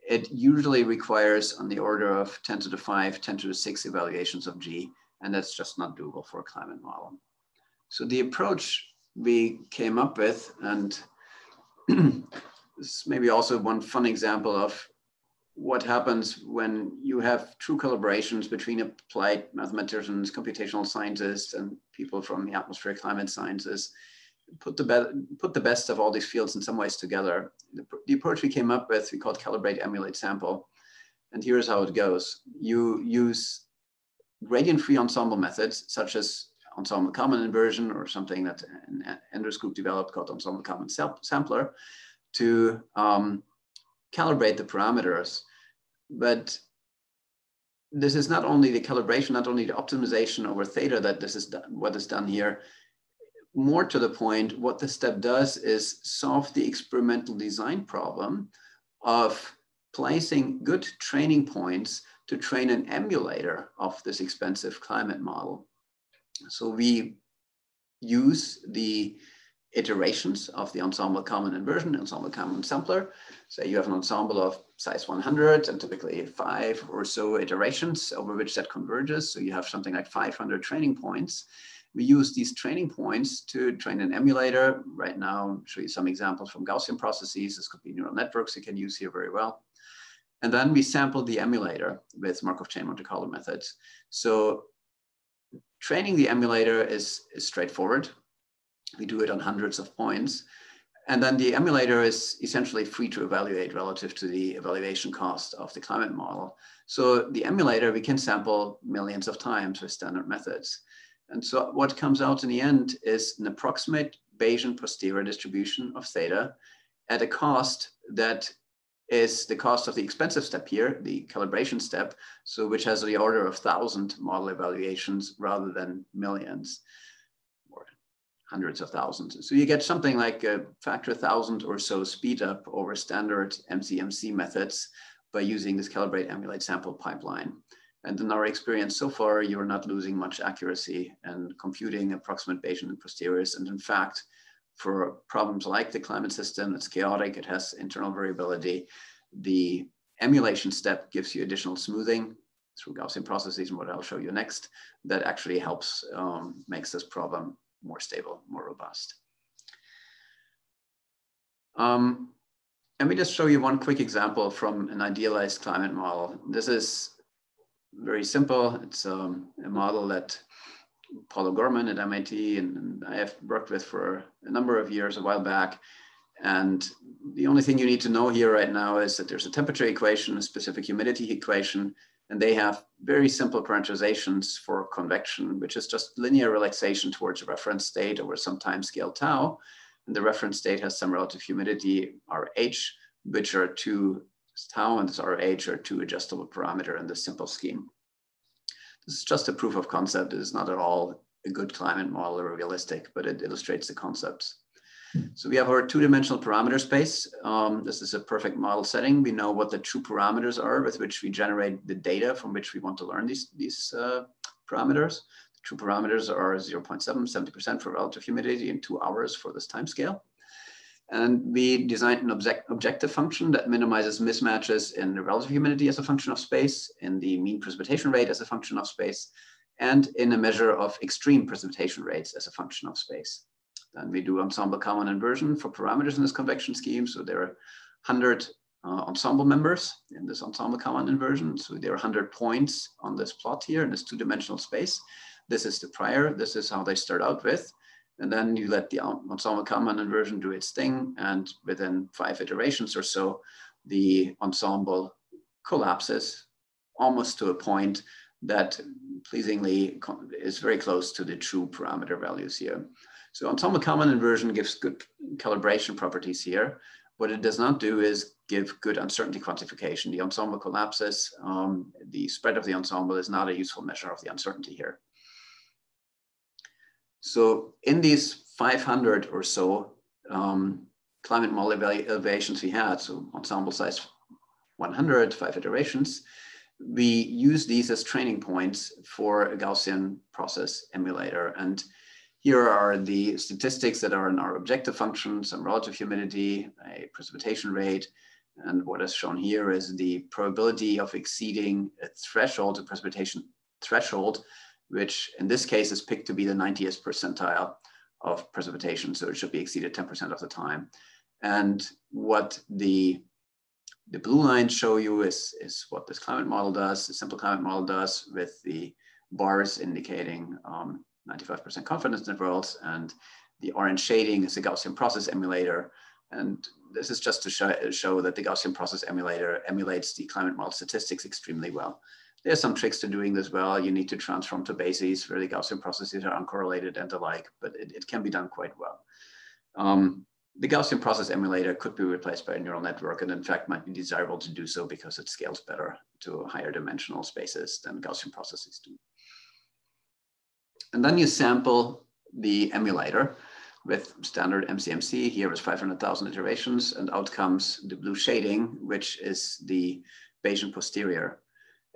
It usually requires on the order of 10 to the 5, 10 to the 6 evaluations of G, and that's just not doable for a climate model. So the approach we came up with, and this is maybe also one fun example of what happens when you have true collaborations between applied mathematicians, computational scientists, and people from the atmospheric climate sciences. Put the, be- put the best of all these fields in some ways together. The, the approach we came up with, we called calibrate, emulate, sample. And here's how it goes. You use gradient-free ensemble methods, such as ensemble Kalman inversion or something that Andrews group developed called ensemble Kalman sampler to um, calibrate the parameters. But this is not only the calibration, not only the optimization over theta that this is done, what is done here. More to the point, what the step does is solve the experimental design problem of placing good training points to train an emulator of this expensive climate model. So we use the iterations of the ensemble Kalman inversion, ensemble Kalman sampler. So you have an ensemble of size 100 and typically five or so iterations over which that converges. So you have something like 500 training points. We use these training points to train an emulator. Right now, I'll show you some examples from Gaussian processes. This could be neural networks you can use here very well. And then we sample the emulator with Markov chain Monte Carlo methods. So training the emulator is, is straightforward. We do it on hundreds of points. And then the emulator is essentially free to evaluate relative to the evaluation cost of the climate model. So the emulator, we can sample millions of times with standard methods. And so what comes out in the end is an approximate Bayesian posterior distribution of theta at a cost that is the cost of the expensive step here, the calibration step, so which has the order of thousand model evaluations rather than millions hundreds of thousands. So you get something like a factor thousand or so speed up over standard MCMC methods by using this calibrate emulate sample pipeline. And in our experience so far, you're not losing much accuracy and computing approximate Bayesian and posteriors. And in fact, for problems like the climate system, it's chaotic, it has internal variability. The emulation step gives you additional smoothing through Gaussian processes and what I'll show you next that actually helps, um, makes this problem more stable, more robust. Um, let me just show you one quick example from an idealized climate model. This is very simple. It's um, a model that Paul O'Gorman at MIT and, and, I have worked with for a number of years a while back. And the only thing you need to know here right now is that there's a temperature equation, a specific humidity equation, and they have very simple parameterizations for convection, which is just linear relaxation towards a reference state over some time scale tau. And the reference state has some relative humidity, RH, which are two tau and this RH are two adjustable parameter in this simple scheme. This is just a proof of concept. It is not at all a good climate model or realistic, but it illustrates the concepts. So we have our two-dimensional parameter space. Um, this is a perfect model setting. We know what the true parameters are with which we generate the data from which we want to learn these, these uh, parameters. The true parameters are 0.7, 70% for relative humidity and two hours for this time scale. And we designed an object, objective function that minimizes mismatches in the relative humidity as a function of space, in the mean precipitation rate as a function of space, and in a measure of extreme precipitation rates as a function of space. Then we do ensemble Kalman inversion for parameters in this convection scheme. So there are 100 uh, ensemble members in this ensemble Kalman inversion. So there are 100 points on this plot here in this two-dimensional space. This is the prior. This is how they start out with. And then you let the ensemble Kalman inversion do its thing. And within five iterations or so, the ensemble collapses almost to a point that pleasingly is very close to the true parameter values here. So ensemble Kalman inversion gives good calibration properties here. What it does not do is give good uncertainty quantification. The ensemble collapses. Um, the spread of the ensemble is not a useful measure of the uncertainty here. So in these 500 or so um, climate model evaluations we had, so ensemble size 100, five iterations, we use these as training points for a Gaussian process emulator. And here are the statistics that are in our objective function, some relative humidity, a precipitation rate, and what is shown here is the probability of exceeding a threshold, a precipitation threshold, which in this case is picked to be the 90th percentile of precipitation. So it should be exceeded 10% of the time. And what the the blue lines show you is, is what this climate model does, the simple climate model does with the bars indicating um, 95% um, confidence intervals and the orange shading is a Gaussian process emulator. And this is just to show, show that the Gaussian process emulator emulates the climate model statistics extremely well. There's some tricks to doing this well. You need to transform to bases where the Gaussian processes are uncorrelated and the like, but it, it can be done quite well. Um, the Gaussian process emulator could be replaced by a neural network and in fact might be desirable to do so because it scales better to higher dimensional spaces than Gaussian processes do. And then you sample the emulator with standard MCMC. Here is 500,000 iterations and out comes the blue shading, which is the Bayesian posterior.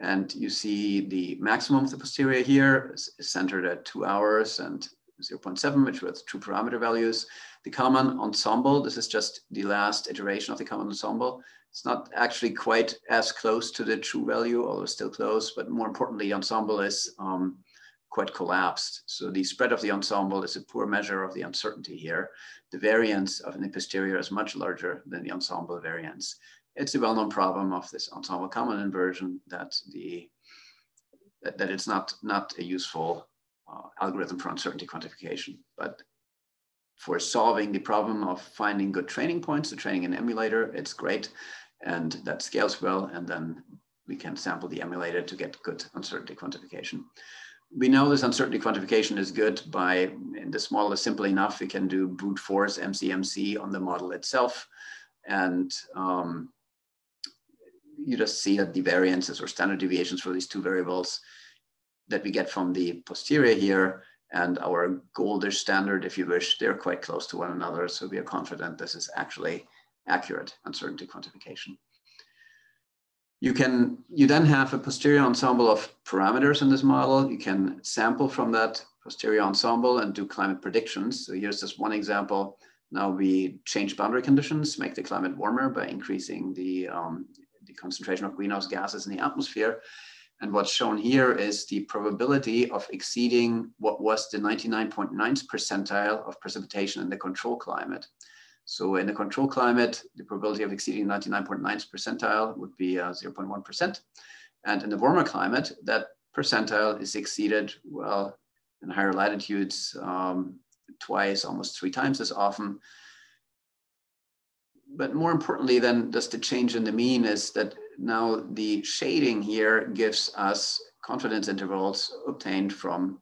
And you see the maximum of the posterior here is centered at two hours and 0.7, which was two parameter values. The Kalman ensemble, this is just the last iteration of the Kalman ensemble. It's not actually quite as close to the true value, although still close, but more importantly, the ensemble is um, quite collapsed. So the spread of the ensemble is a poor measure of the uncertainty here. The variance of an posterior is much larger than the ensemble variance. It's a well-known problem of this ensemble Kalman inversion that the that, that it's not, not a useful uh, algorithm for uncertainty quantification. But for solving the problem of finding good training points to training an emulator, it's great. And that scales well. And then we can sample the emulator to get good uncertainty quantification. We know this uncertainty quantification is good by, this model is simple enough, we can do brute force MCMC on the model itself. And um, you just see that the variances or standard deviations for these two variables that we get from the posterior here and our goldish standard, if you wish, they're quite close to one another. So we are confident this is actually accurate uncertainty quantification. You can, you then have a posterior ensemble of parameters in this model. You can sample from that posterior ensemble and do climate predictions. So here's just one example. Now we change boundary conditions, make the climate warmer by increasing the, um, the concentration of greenhouse gases in the atmosphere. And what's shown here is the probability of exceeding what was the 99.9 percentile of precipitation in the control climate. So in the control climate, the probability of exceeding 99.9 percentile would be uh, 0.1%. And in the warmer climate, that percentile is exceeded, well, in higher latitudes, um, twice, almost three times as often. But more importantly than just the change in the mean is that now the shading here gives us confidence intervals obtained from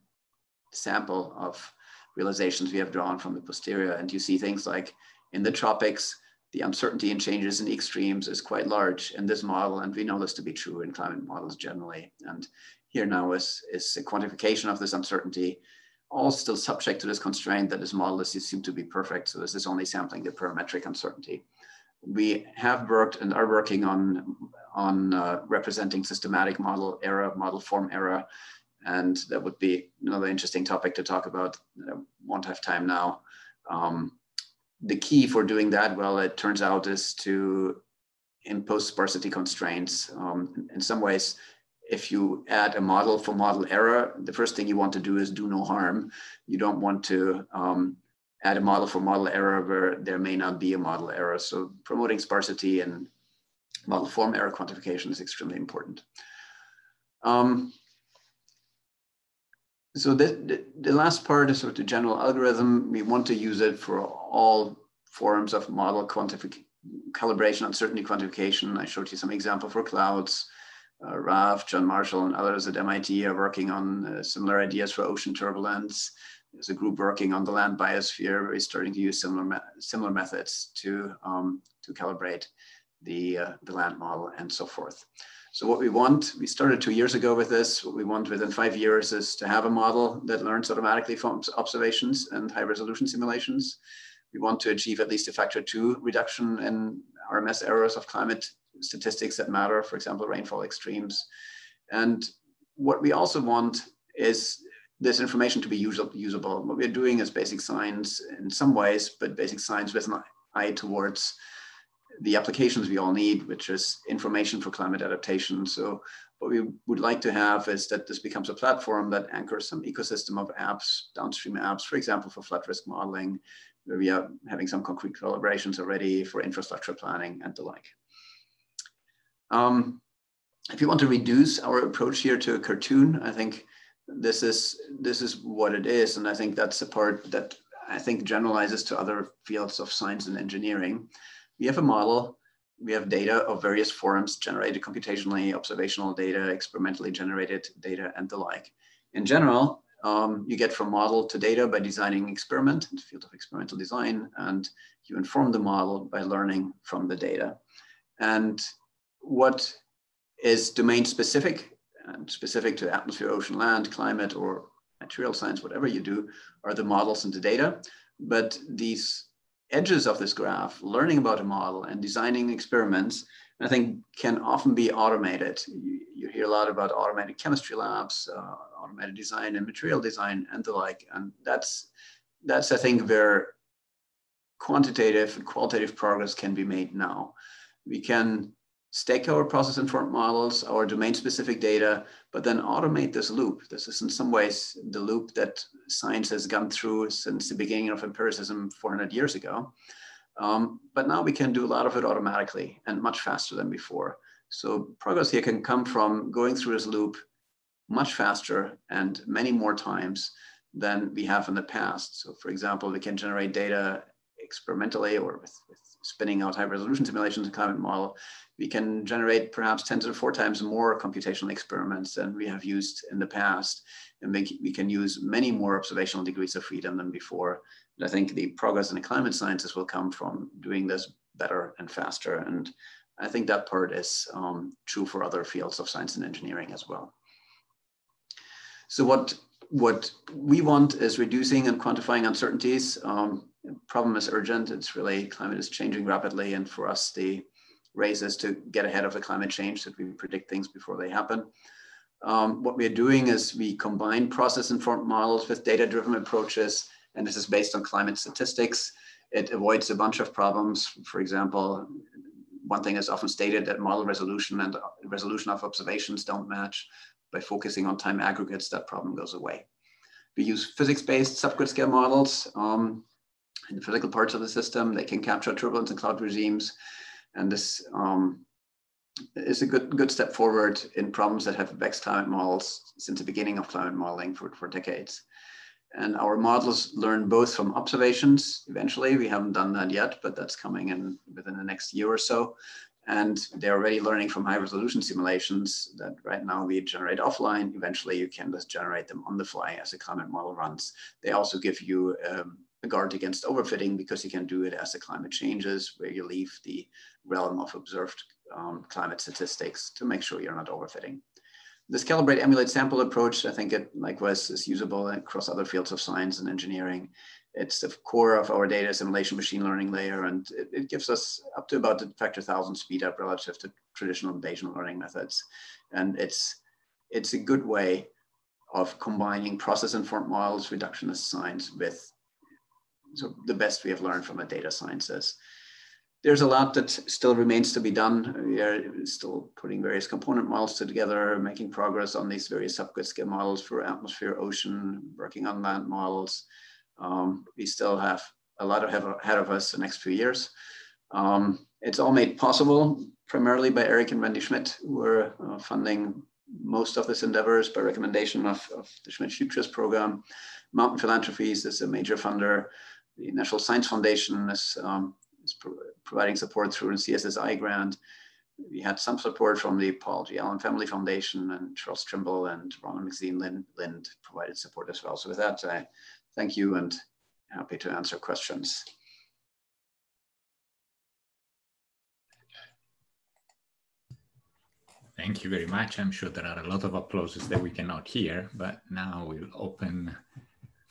sample of realizations we have drawn from the posterior. And you see things like in the tropics, the uncertainty in changes in extremes is quite large in this model. And we know this to be true in climate models generally. And here now is, is a quantification of this uncertainty, all still subject to this constraint that this model is assumed to be perfect. So this is only sampling the parametric uncertainty we have worked and are working on on uh, representing systematic model error, model form error, and that would be another interesting topic to talk about. I won't have time now. Um, the key for doing that, well, it turns out, is to impose sparsity constraints. Um, in some ways, if you add a model for model error, the first thing you want to do is do no harm. You don't want to um, add a model for model error where there may not be a model error. So promoting sparsity and model form error quantification is extremely important. Um, so the, the, the, last part is sort of the general algorithm. We want to use it for all forms of model quantification, calibration, uncertainty quantification. I showed you some example for clouds. Uh, Raf, John Marshall, and others at MIT are working on uh, similar ideas for ocean turbulence. there's a group working on the land biosphere. We're starting to use similar, me similar methods to, um, to calibrate the, uh, the land model and so forth. So what we want, we started two years ago with this. What we want within five years is to have a model that learns automatically from observations and high resolution simulations. We want to achieve at least a factor two reduction in RMS errors of climate statistics that matter, for example, rainfall extremes. And what we also want is this information to be usable. What we're doing is basic science in some ways, but basic science with an eye towards the applications we all need, which is information for climate adaptation. So what we would like to have is that this becomes a platform that anchors some ecosystem of apps, downstream apps, for example, for flood risk modeling, where we are having some concrete collaborations already for infrastructure planning and the like. Um, if you want to reduce our approach here to a cartoon, I think this is this is what it is, and I think that's the part that I think generalizes to other fields of science and engineering we have a model, we have data of various forms generated computationally, observational data, experimentally generated data, and the like. In general, um, you get from model to data by designing experiment in the field of experimental design, and you inform the model by learning from the data. And what is domain specific and specific to atmosphere, ocean, land, climate, or material science, whatever you do, are the models and the data. But these edges of this graph, learning about a model and designing experiments, I think can often be automated. You, you hear a lot about automated chemistry labs, uh, automated design and material design and the like. And that's, that's I think where quantitative and qualitative progress can be made now. We can stake our process informed models, our domain specific data, but then automate this loop. This is in some ways the loop that science has gone through since the beginning of empiricism 400 years ago. Um, but now we can do a lot of it automatically and much faster than before. So progress here can come from going through this loop much faster and many more times than we have in the past. So for example, we can generate data experimentally or with, with spinning out high resolution simulations and climate model, we can generate perhaps 10 to four times more computational experiments than we have used in the past. And make, we can use many more observational degrees of freedom than before. And I think the progress in the climate sciences will come from doing this better and faster. And I think that part is um, true for other fields of science and engineering as well. So what, what we want is reducing and quantifying uncertainties. Um, problem is urgent. It's really climate is changing rapidly, and for us, the race is to get ahead of the climate change that we predict things before they happen. Um, what we're doing is we combine process-informed models with data-driven approaches, and this is based on climate statistics. It avoids a bunch of problems. For example, one thing is often stated that model resolution and resolution of observations don't match. By focusing on time aggregates, that problem goes away. We use physics-based subgrid scale models. Um, in the physical parts of the system. They can capture turbulence and cloud regimes. And this um, is a good, good step forward in problems that have vexed climate models since the beginning of climate modeling for, for decades. And our models learn both from observations. Eventually, we haven't done that yet, but that's coming in within the next year or so. And they're already learning from high resolution simulations that right now we generate offline. Eventually, you can just generate them on the fly as a climate model runs. They also give you um, guard against overfitting because you can do it as the climate changes, where you leave the realm of observed um, climate statistics to make sure you're not overfitting. This calibrate emulate sample approach, I think it likewise is usable across other fields of science and engineering. It's the core of our data assimilation machine learning layer, and it, it gives us up to about a factor thousand speed up relative to traditional Bayesian learning methods. And it's, it's a good way of combining process-informed models, reductionist science with so the best we have learned from a data sciences. There's a lot that still remains to be done. We are still putting various component models together, making progress on these various subgrid scale models for atmosphere, ocean, working on land models. Um, we still have a lot ahead of us the next few years. Um, it's all made possible primarily by Eric and Wendy Schmidt, who are uh, funding most of this endeavors by recommendation of, of the Schmidt Futures program. Mountain Philanthropies is a major funder the National Science Foundation is, um, is pro providing support through a CSSI grant. We had some support from the Paul G. Allen Family Foundation and Charles Trimble and Ronald Maxine Linde, Linde provided support as well. So with that, I thank you and happy to answer questions. Thank you very much. I'm sure there are a lot of applauses that we cannot hear, but now we'll open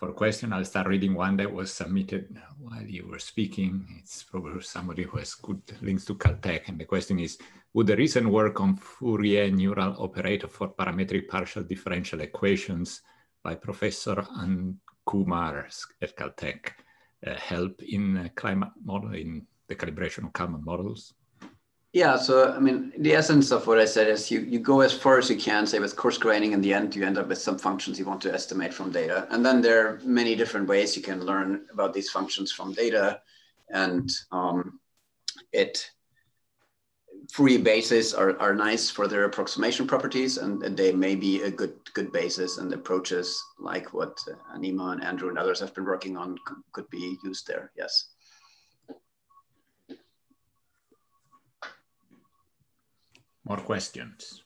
for question. I'll start reading one that was submitted while you were speaking. It's probably somebody who has good links to Caltech. And the question is, would the recent work on Fourier neural operator for parametric partial differential equations by Professor An Kumar at Caltech uh, help in climate model, in the calibration of climate models? Yeah, so I mean, the essence of what I said is you, you go as far as you can, say with coarse graining, in the end, you end up with some functions you want to estimate from data. And then there are many different ways you can learn about these functions from data. And um, it, Fourier bases are, are nice for their approximation properties, and, and they may be a good, good basis and approaches like what Anima and Andrew and others have been working on could be used there, yes. More questions?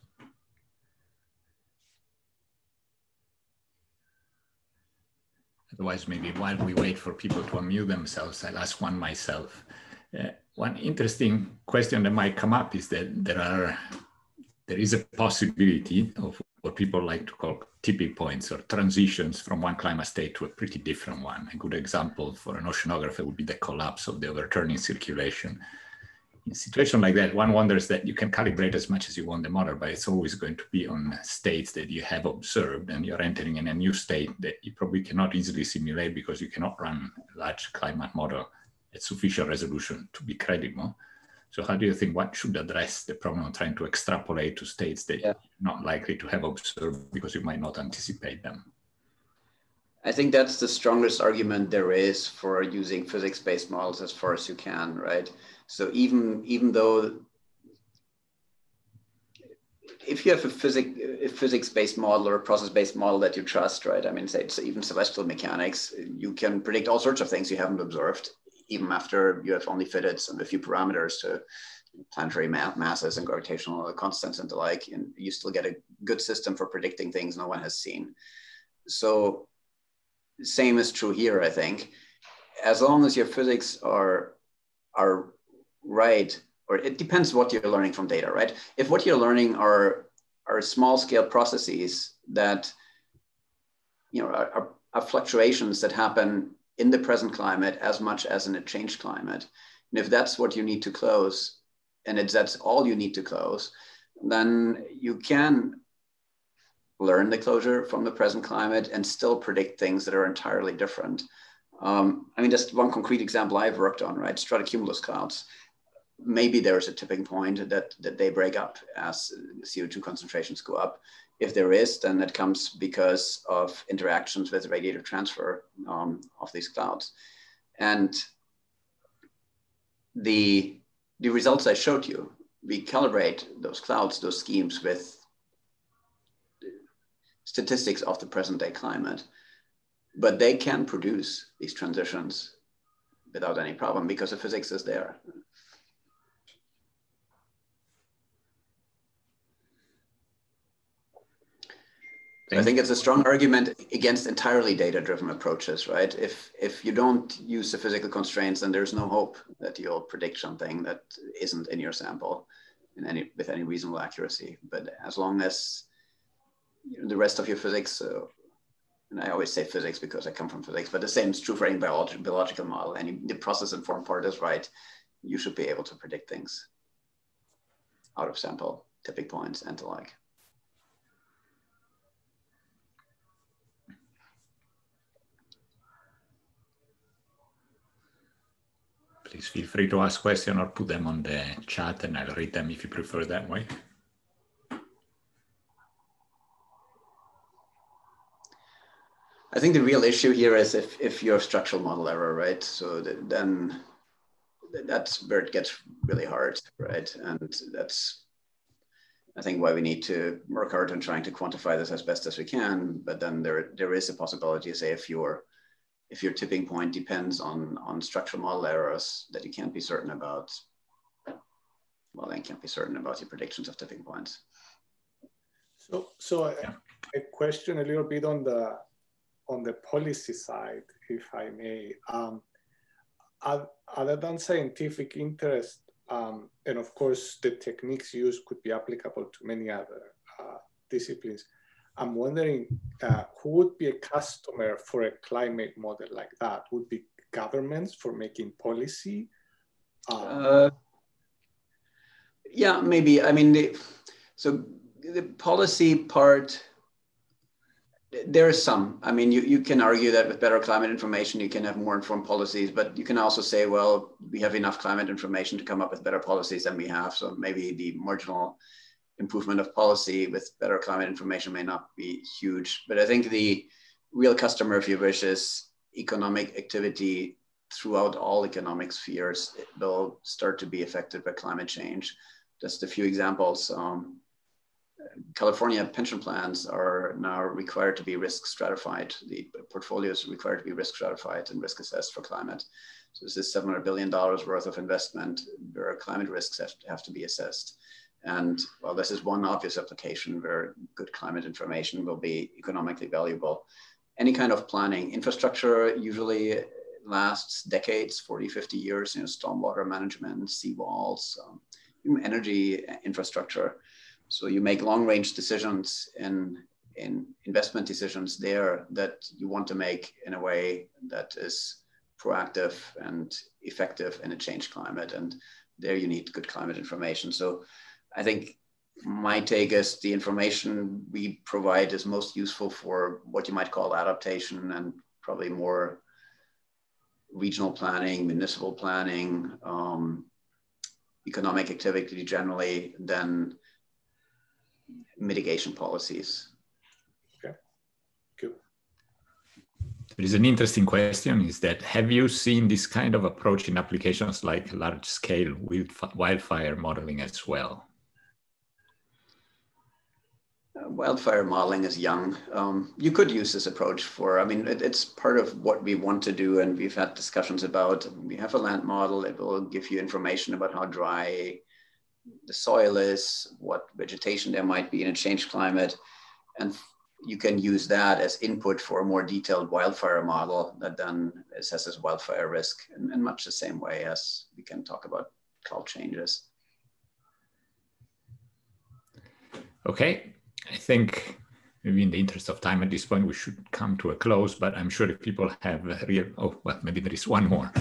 Otherwise, maybe while we wait for people to unmute themselves, I'll ask one myself. Uh, one interesting question that might come up is that there are there is a possibility of what people like to call tipping points or transitions from one climate state to a pretty different one. A good example for an oceanographer would be the collapse of the overturning circulation in a situation like that, one wonders that you can calibrate as much as you want the model, but it's always going to be on states that you have observed and you're entering in a new state that you probably cannot easily simulate because you cannot run a large climate model at sufficient resolution to be credible. So how do you think what should address the problem of trying to extrapolate to states that yeah. you're not likely to have observed because you might not anticipate them? I think that's the strongest argument there is for using physics-based models as far as you can, right? So even even though if you have a, physic, a physics-based model or a process-based model that you trust, right? I mean, say it's even celestial mechanics, you can predict all sorts of things you haven't observed, even after you have only fitted some a few parameters to planetary masses and gravitational constants and the like, and you still get a good system for predicting things no one has seen. So same is true here, I think. As long as your physics are are right, or it depends what you're learning from data, right? If what you're learning are are small scale processes that you know are, are, fluctuations that happen in the present climate as much as in a changed climate, and if that's what you need to close, and it's that's all you need to close, then you can learn the closure from the present climate and still predict things that are entirely different. Um, I mean, just one concrete example I've worked on, right? Stratocumulus clouds. Maybe there's a tipping point that, that they break up as CO2 concentrations go up. If there is, then it comes because of interactions with radiative transfer um, of these clouds. And the, the results I showed you, we calibrate those clouds, those schemes with statistics of the present day climate. But they can produce these transitions without any problem because the physics is there. So I think it's a strong argument against entirely data-driven approaches, right? If if you don't use the physical constraints, then there's no hope that you'll predict something that isn't in your sample in any with any reasonable accuracy. But as long as you know, the rest of your physics. Uh, and I always say physics because I come from physics, but the same is true for any biological, biological model. Any the process informed part is right. You should be able to predict things out of sample, tipping points, and the like. Please feel free to ask questions or put them on the chat and I'll read them if you prefer that way. I think the real issue here is if, if you're structural model error, right? So then that's where it gets really hard, right? And that's, I think, why we need to work hard on trying to quantify this as best as we can. But then there, there is a possibility, say, if your if your tipping point depends on on structural model errors that you can't be certain about, well, then can't be certain about your predictions of tipping points. So, so a, a question a little bit on the on the policy side, if I may, um, other than scientific interest, um, and of course the techniques used could be applicable to many other uh, disciplines. I'm wondering uh, who would be a customer for a climate model like that? Would be governments for making policy? Uh, yeah, maybe. I mean, the, so the policy part there is some. I mean, you, you can argue that with better climate information, you can have more informed policies, but you can also say, well, we have enough climate information to come up with better policies than we have. So maybe the marginal improvement of policy with better climate information may not be huge. But I think the real customer, if you wish, is economic activity throughout all economic spheres it will start to be affected by climate change. Just a few examples. Um, California pension plans are now required to be risk stratified. The portfolios are required to be risk stratified and risk assessed for climate. So this is $700 billion worth of investment where climate risks have to, have to be assessed. And well, this is one obvious application where good climate information will be economically valuable. Any kind of planning, infrastructure usually lasts decades, 40, 50 years, you know, stormwater management, seawalls, um, energy infrastructure so you make long range decisions in, in investment decisions there that you want to make in a way that is proactive and effective in a changed climate. And there you need good climate information. So I think my take is the information we provide is most useful for what you might call adaptation and probably more regional planning, municipal planning, um, economic activity generally than mitigation policies. Okay, good. There is an interesting question is that have you seen this kind of approach in applications like large scale wildfire modeling as well? Wildfire modeling is young. Um, you could use this approach for, I mean, it, it's part of what we want to do and we've had discussions about. We have a land model, it will give you information about how dry the soil is, what vegetation there might be in a changed climate. And you can use that as input for a more detailed wildfire model that then assesses wildfire risk in, in much the same way as we can talk about cloud changes. Okay, I think maybe in the interest of time at this point, we should come to a close, but I'm sure if people have a real, oh, well, maybe there is one more.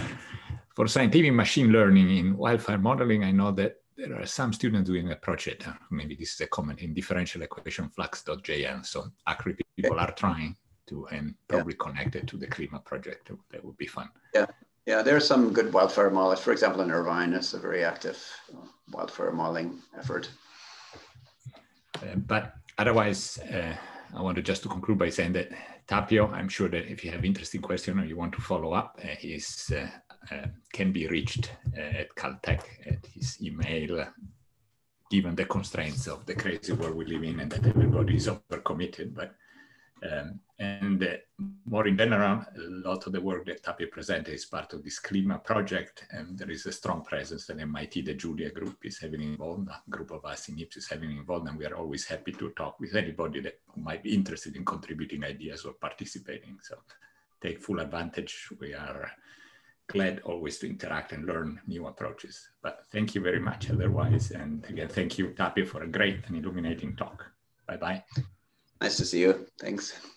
For scientific machine learning in wildfire modeling, I know that there are some students doing a project. Maybe this is a comment in differential equation flux.jl. So actually people are trying to and probably yeah. connected to the CliMA project. That would be fun. Yeah. Yeah, there are some good wildfire models. For example, in Irvine, it's a very active wildfire modeling effort. Uh, but otherwise, uh, I wanted just to conclude by saying that Tapio, I'm sure that if you have interesting question or you want to follow up, uh, uh, uh, can be reached uh, at Caltech at his email, given the constraints of the crazy world we live in and that everybody is overcommitted. But um, and uh, more in general, a lot of the work that Tapio presented is part of this CliMA project, and there is a strong presence at MIT. The Julia group is heavily involved, a group of us in EAPS is heavily involved, and we are always happy to talk with anybody that might be interested in contributing ideas or participating. So take full advantage. We are glad always to interact and learn new approaches. But thank you very much otherwise. And again, thank you, Tapio, for a great and illuminating talk. Bye-bye. Nice to see you. Thanks.